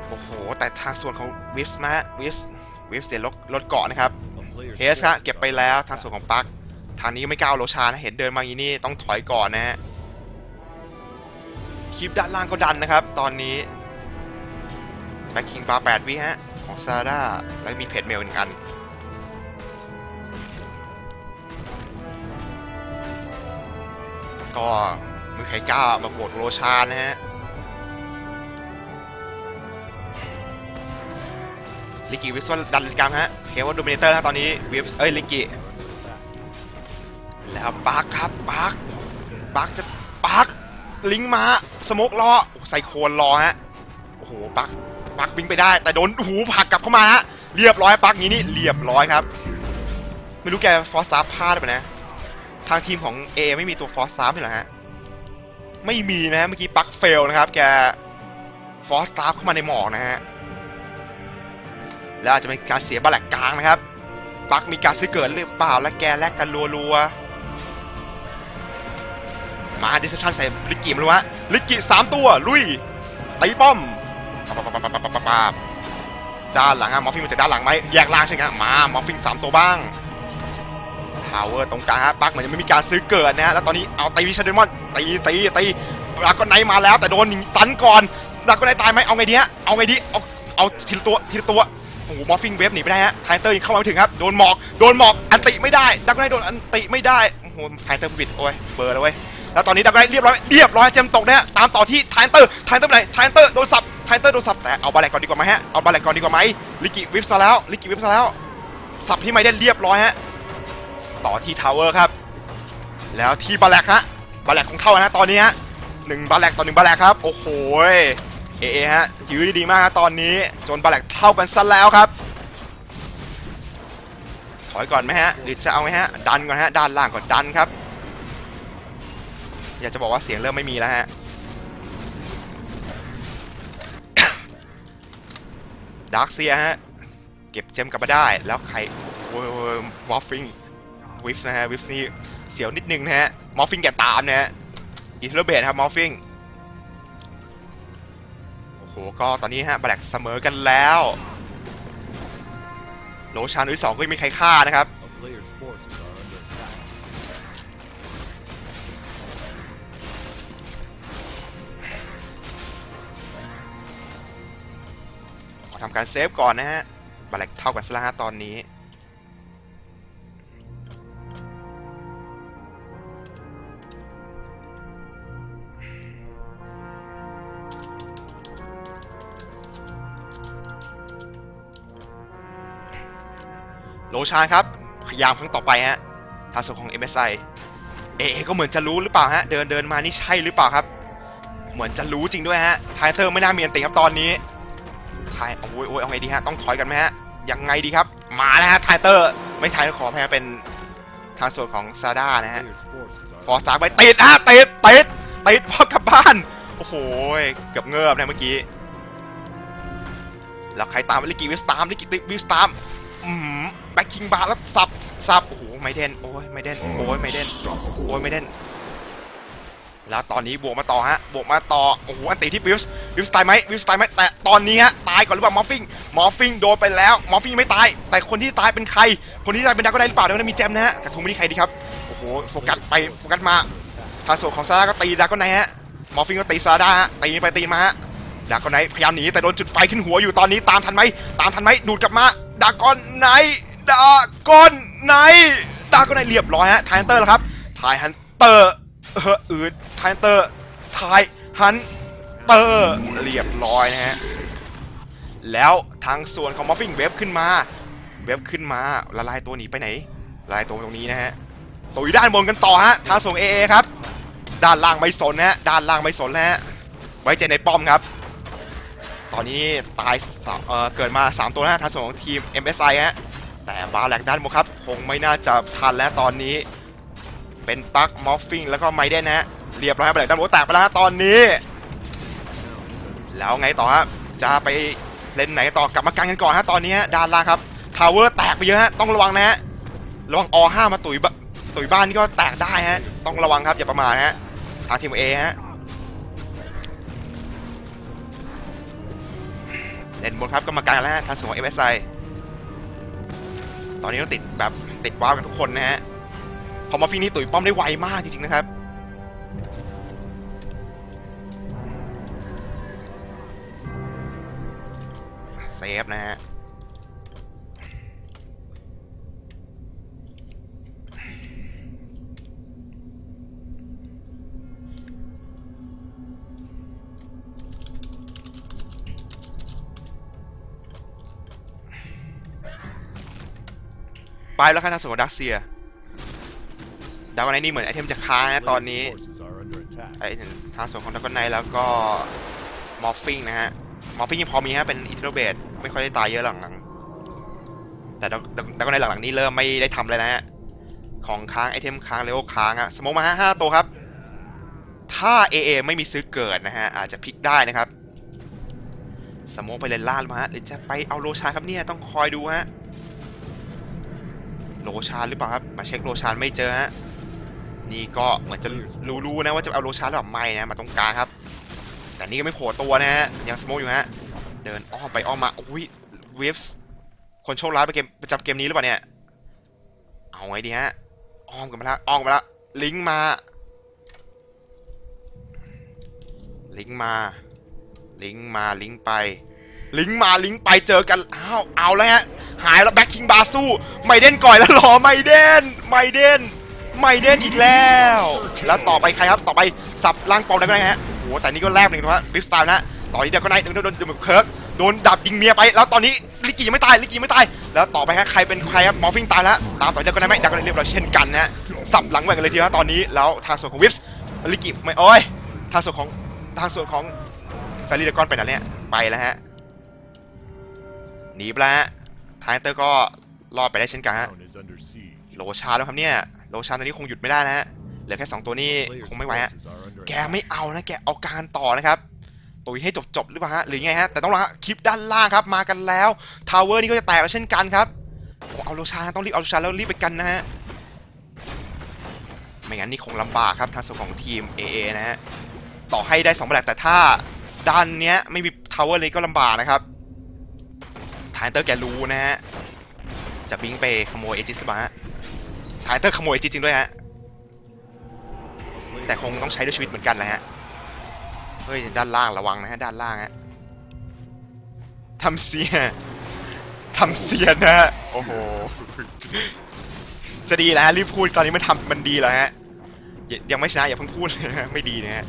โอ้โห แต่ทางส่วนของวิสนะฮะวิสวิสเสียรถรถเกาะนะครับ เฮสฮะ forces เก็บ are ไป under แล้ว attack. ทางส่วนของปลั๊กทางนี้ไม่กล้าเอาโลชานะเห็นเดินมาอย่างนี้นี่ต้องถอยก่อนนะฮะคลิปด้านล่างก็ดันนะครับ ตอนนี้แบ็คคิงบาร์แปดวิฮะของซาร่าแล้วมีเพจเมลหนึ่งอันก็มือใครกล้ามาโกดโลชานะฮะ ลิกิวิสวดันเลนกลางฮะเฮว่าดมิเนเตอร์นะตอนนี้วิฟเอ้ยลิกิแล้วปาร์คครับปาร์คปาร์คจะปาร์คลิงมาสมกรอโอ้ไซโคนรอฮะโอ้โหปาร์คปปักบิงไปได้ แต่โดนหูผักกลับเข้ามาฮะเรียบร้อยปักนี้นี่เรียบร้อยครับ ไม่รู้แกฟอร์ซาพลาดไปนะ ทางทีมของ A ไม่มีตัวฟอร์ซาร์ใช่เหรอฮะไม่มีนะฮะเมื่อกี้ปักเฟลนะครับ แกฟอสตาร์เข้ามาในหมอกนะฮะ แล้วอาจจะเป็นการเสียบาแหลกกลางนะครับปักมีการซื้อเกิดหรือเปล่าและแกแลกกันรัวๆมาดิสชันใส่ลิกกิมเลยวะลิกกิสามตัวลุยตีป้อมด้านหลังฮะมอฟฟิงมาจากด้านหลังไหมแยกล่างใช่ไหมมามอฟฟิงสามตัวบ้างทาวเวอร์ตรงกลางฮะปักเหมือนยังไม่มีการซื้อเกิดนะฮะแล้วตอนนี้เอาตีวิชเดมอนตีตีตีดาก้อนไนมาแล้วแต่โดนตันก่อนดาก้อนไนตายไหมเอาไงดีฮะเอาไงดีเอาเอาทีละตัวทีละตัว อ้โหมอฟฟิงเวฟหนีไม่ได้ฮะไทเตอร์ยังเข้ามาไม่ถึงครับโดนหมอกโดนหมอกอันติไม่ได้ดราก้อนไนโดนอันติไม่ได้โอ้โหไทเตอร์บิดโอ้ยเบอร์แล้วเว้ยแล้วตอนนี้ดราก้อนไนเรียบร้อยเรียบร้อยเจมตกนะฮะตามต่อที่ไทเตอร์ไทเตอร์ไปไหนไทเตอร์โดนสับไทเตอร์โดนสับแต่เอาบาแลกก่อนดีกว่าไหมฮะเอาบาแลกก่อนดีกว่าไหมRiki Wisp ซะแล้ว Riki Wisp ซะแล้วสับที่ไม่ได้เรียบร้อยฮะต่อที่ tower ครับ แล้วที่ barracks ฮะ barracks ของเข้านะตอนนี้ฮะหนึ่ง barracks ต่อหนึ่ง barracks ครับ โอ้โห AA ฮะยื้อดีมากฮะตอนนี้จน barracks เท่ากันซะแล้วครับ ถอยก่อนไหมฮะหรือจะเอาไหมฮะ ดันก่อนฮะด้านล่างก่อนดันครับ อยากจะบอกว่าเสียงเริ่มไม่มีแล้วฮะดาร์คเซียฮะ เก็บเจมกลับมาได้ แล้วใครโอ้ยวอฟฟิงวิฟนะฮะวิฟนี่เสียวนิดนึงนะฮะมอฟฟิงแกตามนะฮะอินเทอร์เบทครับมอฟฟิง ก็ตอนนี้ฮะแบล็กเสมอกันแล้วโลชานอุยสองก็ยังไม่ใครฆ่านะครับขอทำการเซฟก่อนนะฮะบาแลกเท่ากันซะแล้วฮะตอนนี้ ชานครับพยายามครั้งต่อไปฮะทางส่วนของ MSI เอเอก็เหมือนจะรู้หรือเปล่าฮะ เดินเดินมานี่ใช่หรือเปล่าครับ เหมือนจะรู้จริงด้วยฮะไทเทอร์ไม่น่ามีอันติครับตอนนี้ไทยโอ้ยโอ้ยเอาไงดีฮะ ต้องถอยกันไหมฮะ ยังไงดีครับ มาแล้วฮะไทเตอร์ ไม่ไทยขอแพ้เป็นทางส่วนของซาด้านะฮะ ฟอร์สตาร์ไปติดฮะติดติดติดพอกลับบ้าน โอ้โห เกือบเงือบนะเมื่อกี้ แล้วใครตามลิกิวิสตามลิกิวิสตาม แบ็คคิงบาร์แล้วสับสับโอ้โหไม่เด่นโอ้ยไม่เด่นโอ้ยไม่เด่นโอ้ยไม่เด่นแล้วตอนนี้บวกมาต่อฮะบวกมาต่อโอ้โหอันตีที่วิวส์วิวส์ตายไหมวิวส์ตายไหมแต่ตอนนี้ฮะตายก่อนหรือเปล่ามอฟฟิงมอฟฟิงโดนไปแล้วมอฟฟิงยังไม่ตาย แต่คนที่ตายเป็นใคร คนที่ตายเป็นดาวก็ได้หรือเปล่าเดี๋ยวมันมีแจมนะฮะกระทุงไม่ได้ใครดีครับโอ้โหโฟกัสไปโฟกัสมาทางส่วนของซาร่าก็ตีดาก็ไนฮะมอฟฟิงก็ตีซาร่าฮะตีไปตีมาฮะดากอนไนพยายามหนีแต่โดนจุดไฟขึ้นหัวอยู่ตอนนี้ตามทันไหมตามทันไหมดูดกลับมาดากอนไน ดากอนไนดากอนไนเรียบร้อยฮะไทฮันเตอร์แล้วครับไทฮันเตอร์เอออืดไทฮันเตอร์ไทฮันเตอร์เรียบร้อยนะฮะแล้วทางส่วนของมอฟฟิงเวฟขึ้นมา เวฟขึ้นมาละลายตัวหนีไปไหนละลายตัวตรงนี้นะฮะตัวอยู่ด้านบนกันต่อฮะทางส่งเอเอครับ ด้านล่างไม่สนนะฮะด้านล่างไม่สนแล้วฮะไว้ใจในป้อมครับ ตอนนี้ตายเอ่อเกิดมา 3 ตัวนะฮะทางส่วนของทีม MSI ฮะ แต่บาแลกด้านบนครับ คงไม่น่าจะทันแล้วตอนนี้ เป็นปักมอฟฟิงแล้วก็ไมเดนนะ เรียบร้อยครับาแลกด้านบนแตกไปแล้วฮะตอนนี้ แล้วไงต่อครับจะไปเล่นไหนต่อกลับมากันกันก่อนฮะตอนนี้ด้านล่างครับทาวเวอร์แตกไปเยอะฮะต้องระวังนะฮะระวังอห้ามาตุยตุยบ้านนี่ก็แตกได้ฮะ ต้องระวังครับอย่าประมาทฮะทางทีมเอฮะเล่นบนครับกรรมการแล้วฮะทางส่วนของ MSI ตอนนี้ต้องติดแบบติดว้าวกันทุกคนนะฮะพอมาฟีนี้ตุ๋ยป้อมได้ไวมากจริงๆนะครับเซฟนะฮะ ไปแล้วครับทางส่วนของดักเซียดาวไนนี่เหมือนไอเทมจะค้างนะตอนนี้ Player's forces are under attack. ไอทางส่วนของดักไนแล้วก็มอฟฟิงนะฮะมอฟฟิ้งยังพอมีฮะเป็นอินเทอร์เบดไม่ค่อยได้ตายเยอะหลังๆแต่แล้วก็ในหลังๆนี้เริ่มไม่ได้ทำเลยนะฮะของค้างไอเทมค้างเลเวลค้างอะสโมกมาฮะห้าตัวครับ ถ้า AA ไม่มีซื้อเกิดนะฮะอาจจะพลิกได้นะครับสโมกไปเลนล่างมาฮะหรือจะไปเอาโลชานครับเนี่ยต้องคอยดูฮะ โลชานหรือเปล่าครับ มาเช็คโลชานไม่เจอฮะ นี่ก็เหมือนจะรู้ๆนะว่าจะเอาโลชานหรือเปล่าไม่นะ มาตรงกลางครับ แต่นี่ก็ไม่โผล่ตัวนะฮะ ยังสโมกอยู่ฮะ เดินอ้อมไปอ้อมมาอุ้ยเวฟส์คนโชคร้ายไปเกมประจำเกมนี้หรือเปล่าเนี่ย เอาไงดีฮะ อ้อมกันมาแล้วอ้อมกันมาแล้วลิงมา ลิงมา ลิงมา ลิงไป ลิงมา ลิงไป เจอกัน อ้าว เอาแล้วฮะ หายแล้วแบ็คคิงบาสู้ไม่เด่นก่อยแล้วหรอไม่เด่นไม่เด่นไม่เด่นอีกแล้ว แล้วต่อไปใครครับต่อไปสับล่างปอมได้ได้ฮะโอ้แต่นี่ก็แลบหนึ่งนะฮะฟิสตาร์นะต่อนี้เดียวก็ได้โดนโดนโดนโดนเคิร์กโดนดับยิงเมียไป แล้วตอนนี้ลิกกี้ยังไม่ตายลิกกี้ยังไม่ตาย แล้วต่อไปฮะใครเป็นใครครับมอร์ฟิงตายแล้วตามต่อเดียวก็ได้ไหมดักก็ได้เรียบร้อยเช่นกันนะฮะสับหลังแหว่งกันเลยทีนะตอนนี้แล้วทางส่วนของวิฟส์ลิกกี้ไม่โอ้ยทางส่วนของทางส่วนของแฟรี่เดกอนไปไหนเนี่ยไปแล้วฮะหนีไปแล้ว ฮะทายเตอร์ก็รอดไปได้เช่นกันฮะ Town is under siege. โหลชาแล้วครับเนี่ยโหลชาตอนนี้คงหยุดไม่ได้นะฮะเหลือแค่สองตัวนี้ Players' คงไม่ไหวฮะ forces are under แก attack. ไม่เอานะแกเอาการต่อนะครับตุยให้จบๆหรือเปล่าฮะหรือไงฮะแต่ต้องรอฮะคลิปด้านล่างครับมากันแล้วทาวเวอร์นี่ก็จะแตกแล้วเช่นกันครับโอ้เอาโลชาต้องรีบเอาโลชาแล้วรีบไปกันนะฮะไม่งั้นนี่คงลำบากครับทางส่วนของทีม AA นะฮะต่อให้ได้สองแบลกแต่ถ้าด้านเนี้ยไม่มีทาวเวอร์เลยก็ลำบากนะครับ ทายเตอร์แกรู้นะฮะจะบิงไปขโมยเอจิสบาฮะทายเตอร์ขโมยเอจิจริงด้วยฮะ แต่คงต้องใช้ด้วยชีวิตเหมือนกันแหละฮะ เฮ้ย ด้านล่างระวังนะฮะ ด้านล่างฮะทำเสียทำเสียนะฮะ โอ้โห จะดีแล้วรีบพูดตอนนี้มันทำมันดีแล้วฮะยยังไม่ชนะอย่าเพิ่งพูดเลยฮะ ไม่ดีนะฮะ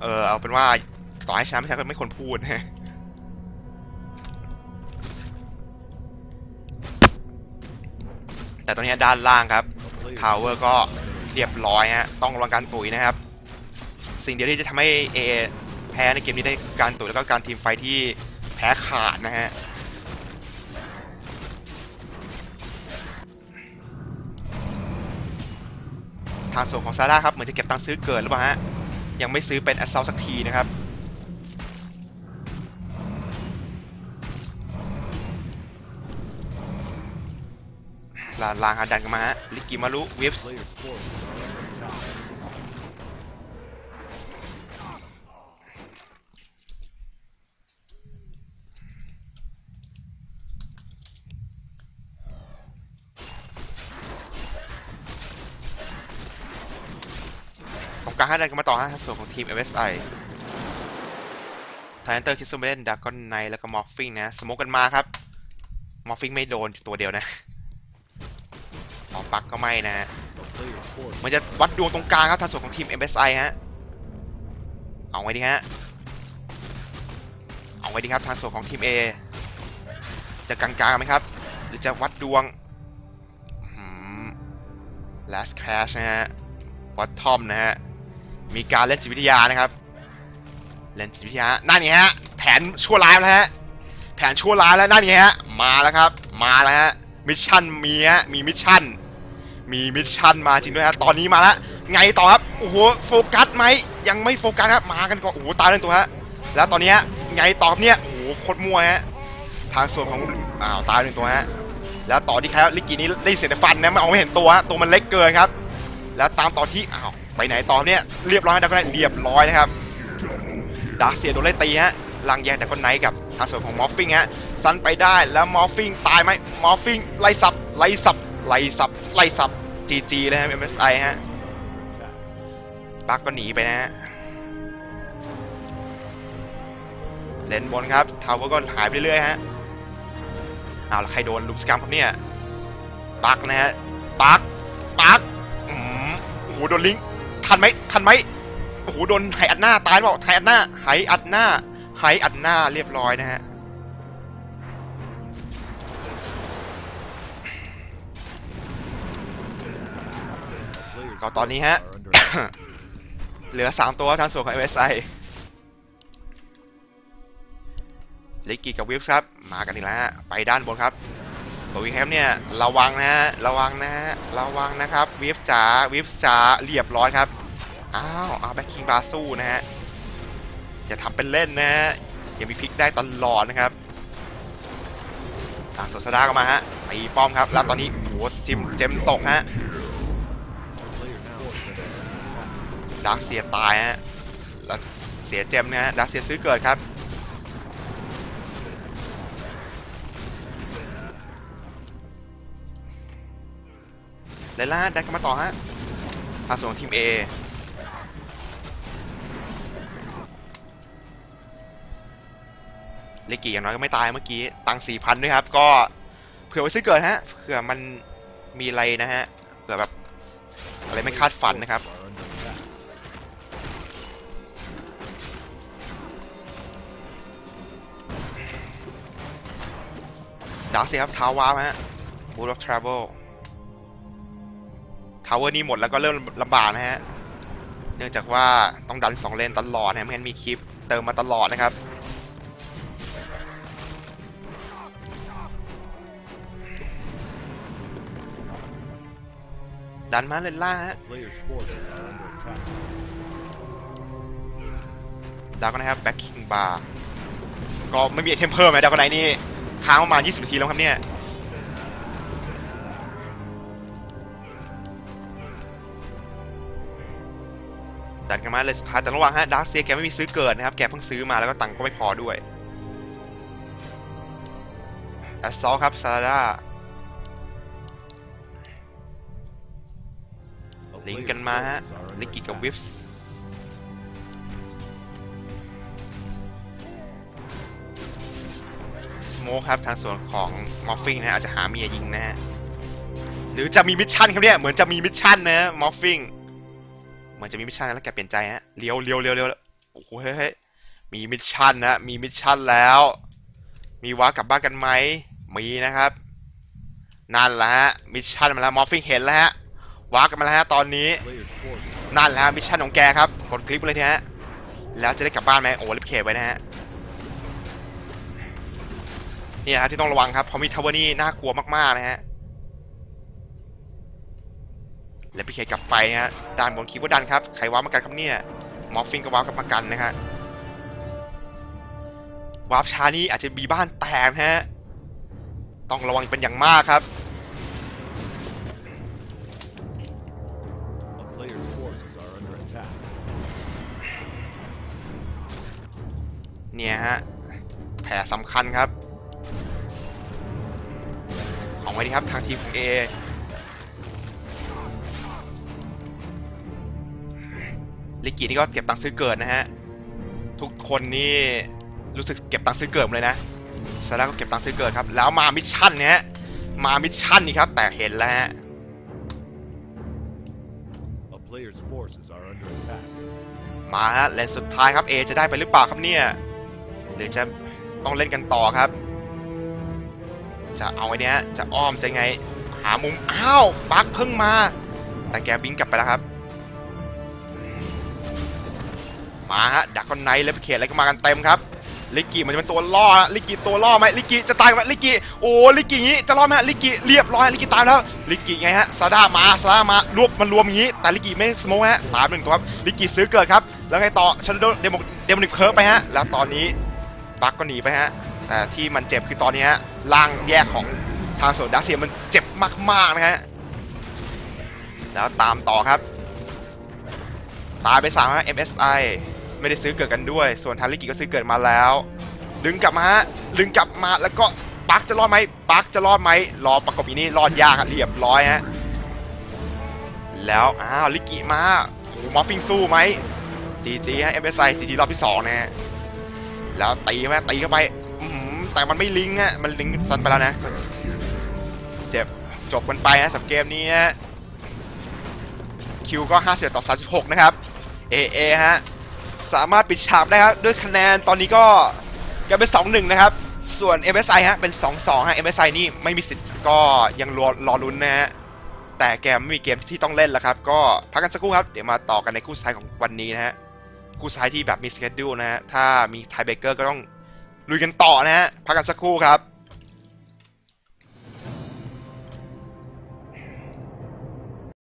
เออเอาเป็นว่า ต่อให้ชนะไม่ชนะก็ไม่ควรพูดนะฮะแต่ตอนนี้ด้านล่างครับ tower ก็เรียบร้อยฮะต้องระวังการตุ๋ยนะครับ สิ่งเดียวที่จะทำให้ A แพ้ในเกมนี้ได้การตุ๋ยแล้วก็การทีมไฟที่แพ้ขาดนะฮะทางส่วนของซาร่าครับเหมือนจะเก็บตังค์ซื้อเกินหรือเปล่าฮะยังไม่ซื้อเป็นแอสเซลสักทีนะครับ ลาลางฮะดันกันมาฮะ ลิกิมารุวิฟส์ Players' forces are under attack. ตรงกลางให้ดันกันมาต่อฮะส่วนของทีม MSI ไทนเตอร์คิสซูเมนดากอนไนแล้วก็มอฟฟิงนะสโมกกันมาครับ มอฟฟิงไม่โดนตัวเดียวนะ หมอปักก็ไม่นะฮะ A player's forces มันจะวัดดวงตรงกลางครับทางส่วนของทีม MSI ฮะ เอาไว้ดีฮะ เอาไว้ดีครับทางส่วนของทีม A จะกลางๆไหมครับ หรือจะวัดดวงอืม last crash นะฮะวัดทอมนะฮะ มีการเล่นจิตวิทยานะครับ เล่นจิตวิทยา นั่นไงฮะ แผนชั่วร้ายแล้วฮะ แผนชั่วร้ายแล้วนั่นไงฮะ มาแล้วครับ มาแล้วฮะ มิชชั่นมีฮะ มีมิชชั่น มีมิชชั่นมาจริงด้วยฮะตอนนี้มาล้วไงต่อครับโอ้โหโฟกัสไหมยังไม่โฟกัสครับมากันก่อนโอ้โหตายเลยตัวฮะแล้วตอนนี้ไงต่อบเนี่ยโอ้โหโคตรมั่วฮะทางส่วนของอ้าวตายหนึ่งตัวฮะแล้วต่อที่ใครครับลิกกี้นี้ได้เสียแต่ฟันนะไม่เอาไม่เห็นตัวฮะตัวมันเล็กเกินครับ แล้วตามต่อที่อ้าวไปไหนต่อเนี่ยเรียบร้อยดักก็ได้เรียบร้อยนะครับดาเสียโดนไล่ตีฮะลังแยกแต่ก็ไนท์กับทางส่วนของมอฟฟิงฮะซันไปได้แล้วมอฟฟิงตายไหมมอฟฟิงไล่สับไล่สับ ไล่สับไล่สับจีจีเลยฮะ MSI ฮะปักก็หนีไปนะฮะเลนบนครับทาวเวอร์ก็หายไปเรื่อยๆฮะเอาละใครโดนลุมสกรรมครับเนี่ยปักนะฮะปักปักอืมโอ้โหโดนลิงทันไหมทันไหมโอ้โหโดนไหอัดหน้าตายหรือเปล่าไหอัดหน้าไหอัดหน้าไหอัดหน้าเรียบร้อยนะฮะ็ตอนนี้ฮะ เหลือ 3 ตัวทางส่วนของ MSI ลิกกี้กับวิฟครับ มากันอีกแล้วฮะ ไปด้านบนครับ ตัววิแคมเนี่ยระวังนะฮะ ระวังนะฮะ ระวังนะครับ วิฟจ๋า วิฟจ๋า เรียบร้อยครับ อ้าวเอาแบ็คคิงบาสู้นะฮะ อย่าทำเป็นเล่นนะฮะ ยังมีพลิกได้ตลอดนะครับอ่าโซดาดาก็มาฮะตีป้อมครับ แล้วตอนนี้โหจิมเจมตกฮะ ดักเสียตายฮะแล้วเสียเจมนะฮะดักเสียซื้อเกิดครับเลยล่ะดันกันมาต่อฮะทางส่งทีม A เลกิอย่างน้อยก็ไม่ตายเมื่อกี้ ตังสี่พันด้วยครับ ก็เผื่อไว้ซื้อเกิดฮะ เผื่อมันมีอะไรนะฮะ เผื่อแบบอะไรไม่คาดฝันนะครับ ดาร์กเซียครับทาวาร์ฮะบูล of Travel ทาวเวอร์นี้หมดแล้วก็เริ่มลำบากนะฮะ เนื่องจากว่าต้องดันสองเลนตลอดนะไม่งั้นมี creep เติมมาตลอดนะครับ ดันมาเลนล่าฮะดาวก็นะครับแบ็คคิงบาร์ก็ไม่มีไอเทมเพิ่มไหมดาวก็ไหนนี่ ค้างประมาณ 20 นาทีแล้วครับเนี่ย ดันกันมาเลยสุดท้ายแต่ระหว่างฮะดาร์คเซียแกไม่มีซื้อเกิดนะครับ แกเพิ่งซื้อมาแล้วก็ตังค์ก็ไม่พอด้วยแอสซอลครับซาร่าลิงกันมาฮะลิกกี้กับวิฟส์ โมคครับ ทางส่วนของมอฟฟิงนะอาจจะหาเมียยิงนะฮะหรือจะมีมิชชั่นครับเนี่ยเหมือนจะมีมิชชั่นนะมอฟฟิงเหมือนจะมีมิชชั่นแล้วแกเปลี่ยนใจฮะเลี้ยวเลี้ยวเลี้ยวเลี้ยวโอ้โหเฮ้ยมีมิชชั่นนะมีมิชชั่นแล้ว มีว้ากลับบ้านกันไหมมีนะครับนั่นแหละฮะมิชชั่นมาแล้วมอฟฟิงเห็นแล้วฮะว้ากันมาแล้วฮะตอนนี้นั่นแหละฮะมิชชั่นของแกครับกดคลิปเลยนะฮะแล้วจะได้กลับบ้านไหมโอ้ลิฟเคไว้นะฮะ นี่นะที่ต้องระวังครับเพราะมีทาวเวอร์นี่น่ากลัวมากๆนะฮะแล้วพี่เคกลับไปฮะด้านบนคิดว่าดันครับใครว้ามากันครับเนี่ยมอฟฟิงก็ว้ากับมากันนะฮะวาร์ปช้านี้อาจจะมีบ้านแตกนะฮะต้องระวังเป็นอย่างมากครับเนี่ยฮะแผลสำคัญครับ ของไว้ดีครับทางทีมของ A ลิกินี่ก็เก็บตังค์ซื้อเกิดนะฮะ ทุกคนนี่รู้สึกเก็บตังค์ซื้อเกิดหมดเลยนะซาร่าก็เก็บตังค์ซื้อเกิดครับ แล้วมามิชชั่นเนี่ยฮะ มามิชชั่นนี่ครับ แต่เห็นแล้วฮะ A player's forces are under attack. มาฮะเลนสุดท้ายครับ A จะได้ไปหรือเปล่าครับเนี่ยหรือจะต้องเล่นกันต่อครับ จะเอาไอ้นี้จะอ้อมจะไง หามุมอ้าวบักเพิ่งมา แต่แกบิงกลับไปแล้วครับ มาฮะดักคอนไนท์และเขตอะไรก็มากันเต็มครับลิกกี้มันจะเป็นตัวล่อฮะลิกกี้ตัวล่อไหมลิกกี้จะตายไหมลิกกี้โอ้ลิกกี้งี้จะรอดไหมลิกกี้เรียบร้อยลิกกี้ตายแล้วลิกกี้ไงฮะซาด้ามาซาด้ามารวบมันรวมอย่างงี้ แต่ลิกกี้ไม่สโมกฮะตามหนึ่งตัวครับลิกกี้ซื้อเกิดครับ แล้วไงต่อชันโดเดมเดมนิกเคิร์ฟไปฮะแล้วตอนนี้บักก็หนีไปฮะ แต่ที่มันเจ็บคือตอนนี้ฮะร่างแยกของทางโซนดักเซียมันเจ็บมากๆนะฮะแล้วตามต่อครับ ตายไปสามฮะ MSI ไม่ได้ซื้อเกิดกันด้วย ส่วนทาริกิก็ซื้อเกิดมาแล้ว ดึงกลับมาฮะดึงกลับมาแล้วก็ปักจะรอดไหมปักจะรอดไหมรอประกบอีนี่รอดยากเรียบร้อยฮะแล้วอ้าวลิกิมาโอ้มอฟฟิงสู้ไหม GG ฮะ MSI GG รอบที่สองนะฮะแล้วตีไหมตีเข้าไป แต่มันไม่ลิงก์ฮะมันลิงก์ซันไปแล้วนะ เจ็บจบกันไปฮะสำหรับเกมนี้ฮะคิวก็51ต่อ 36 นะครับ AA ฮะ สามารถปิดฉากได้ครับ ด้วยคะแนนตอนนี้ก็ยังเป็น 2-1 นะครับ ส่วน MSI ฮะ เป็น 2-2 ฮะ MSI นี่ไม่มีสิทธิ์ก็ยังรอรอลุ้นนะฮะ แต่แกไม่มีเกมที่ต้องเล่นแล้วครับ ก็พักกันสักครู่ครับ เดี๋ยวมาต่อกันในคู่สุดท้ายของวันนี้นะฮะ คู่สุดท้ายที่แบบมีสเกจดูนะฮะ ถ้ามีไทเบเกอร์ก็ต้อง ลุยกันต่อนะฮะพักกันสักครู่ครับ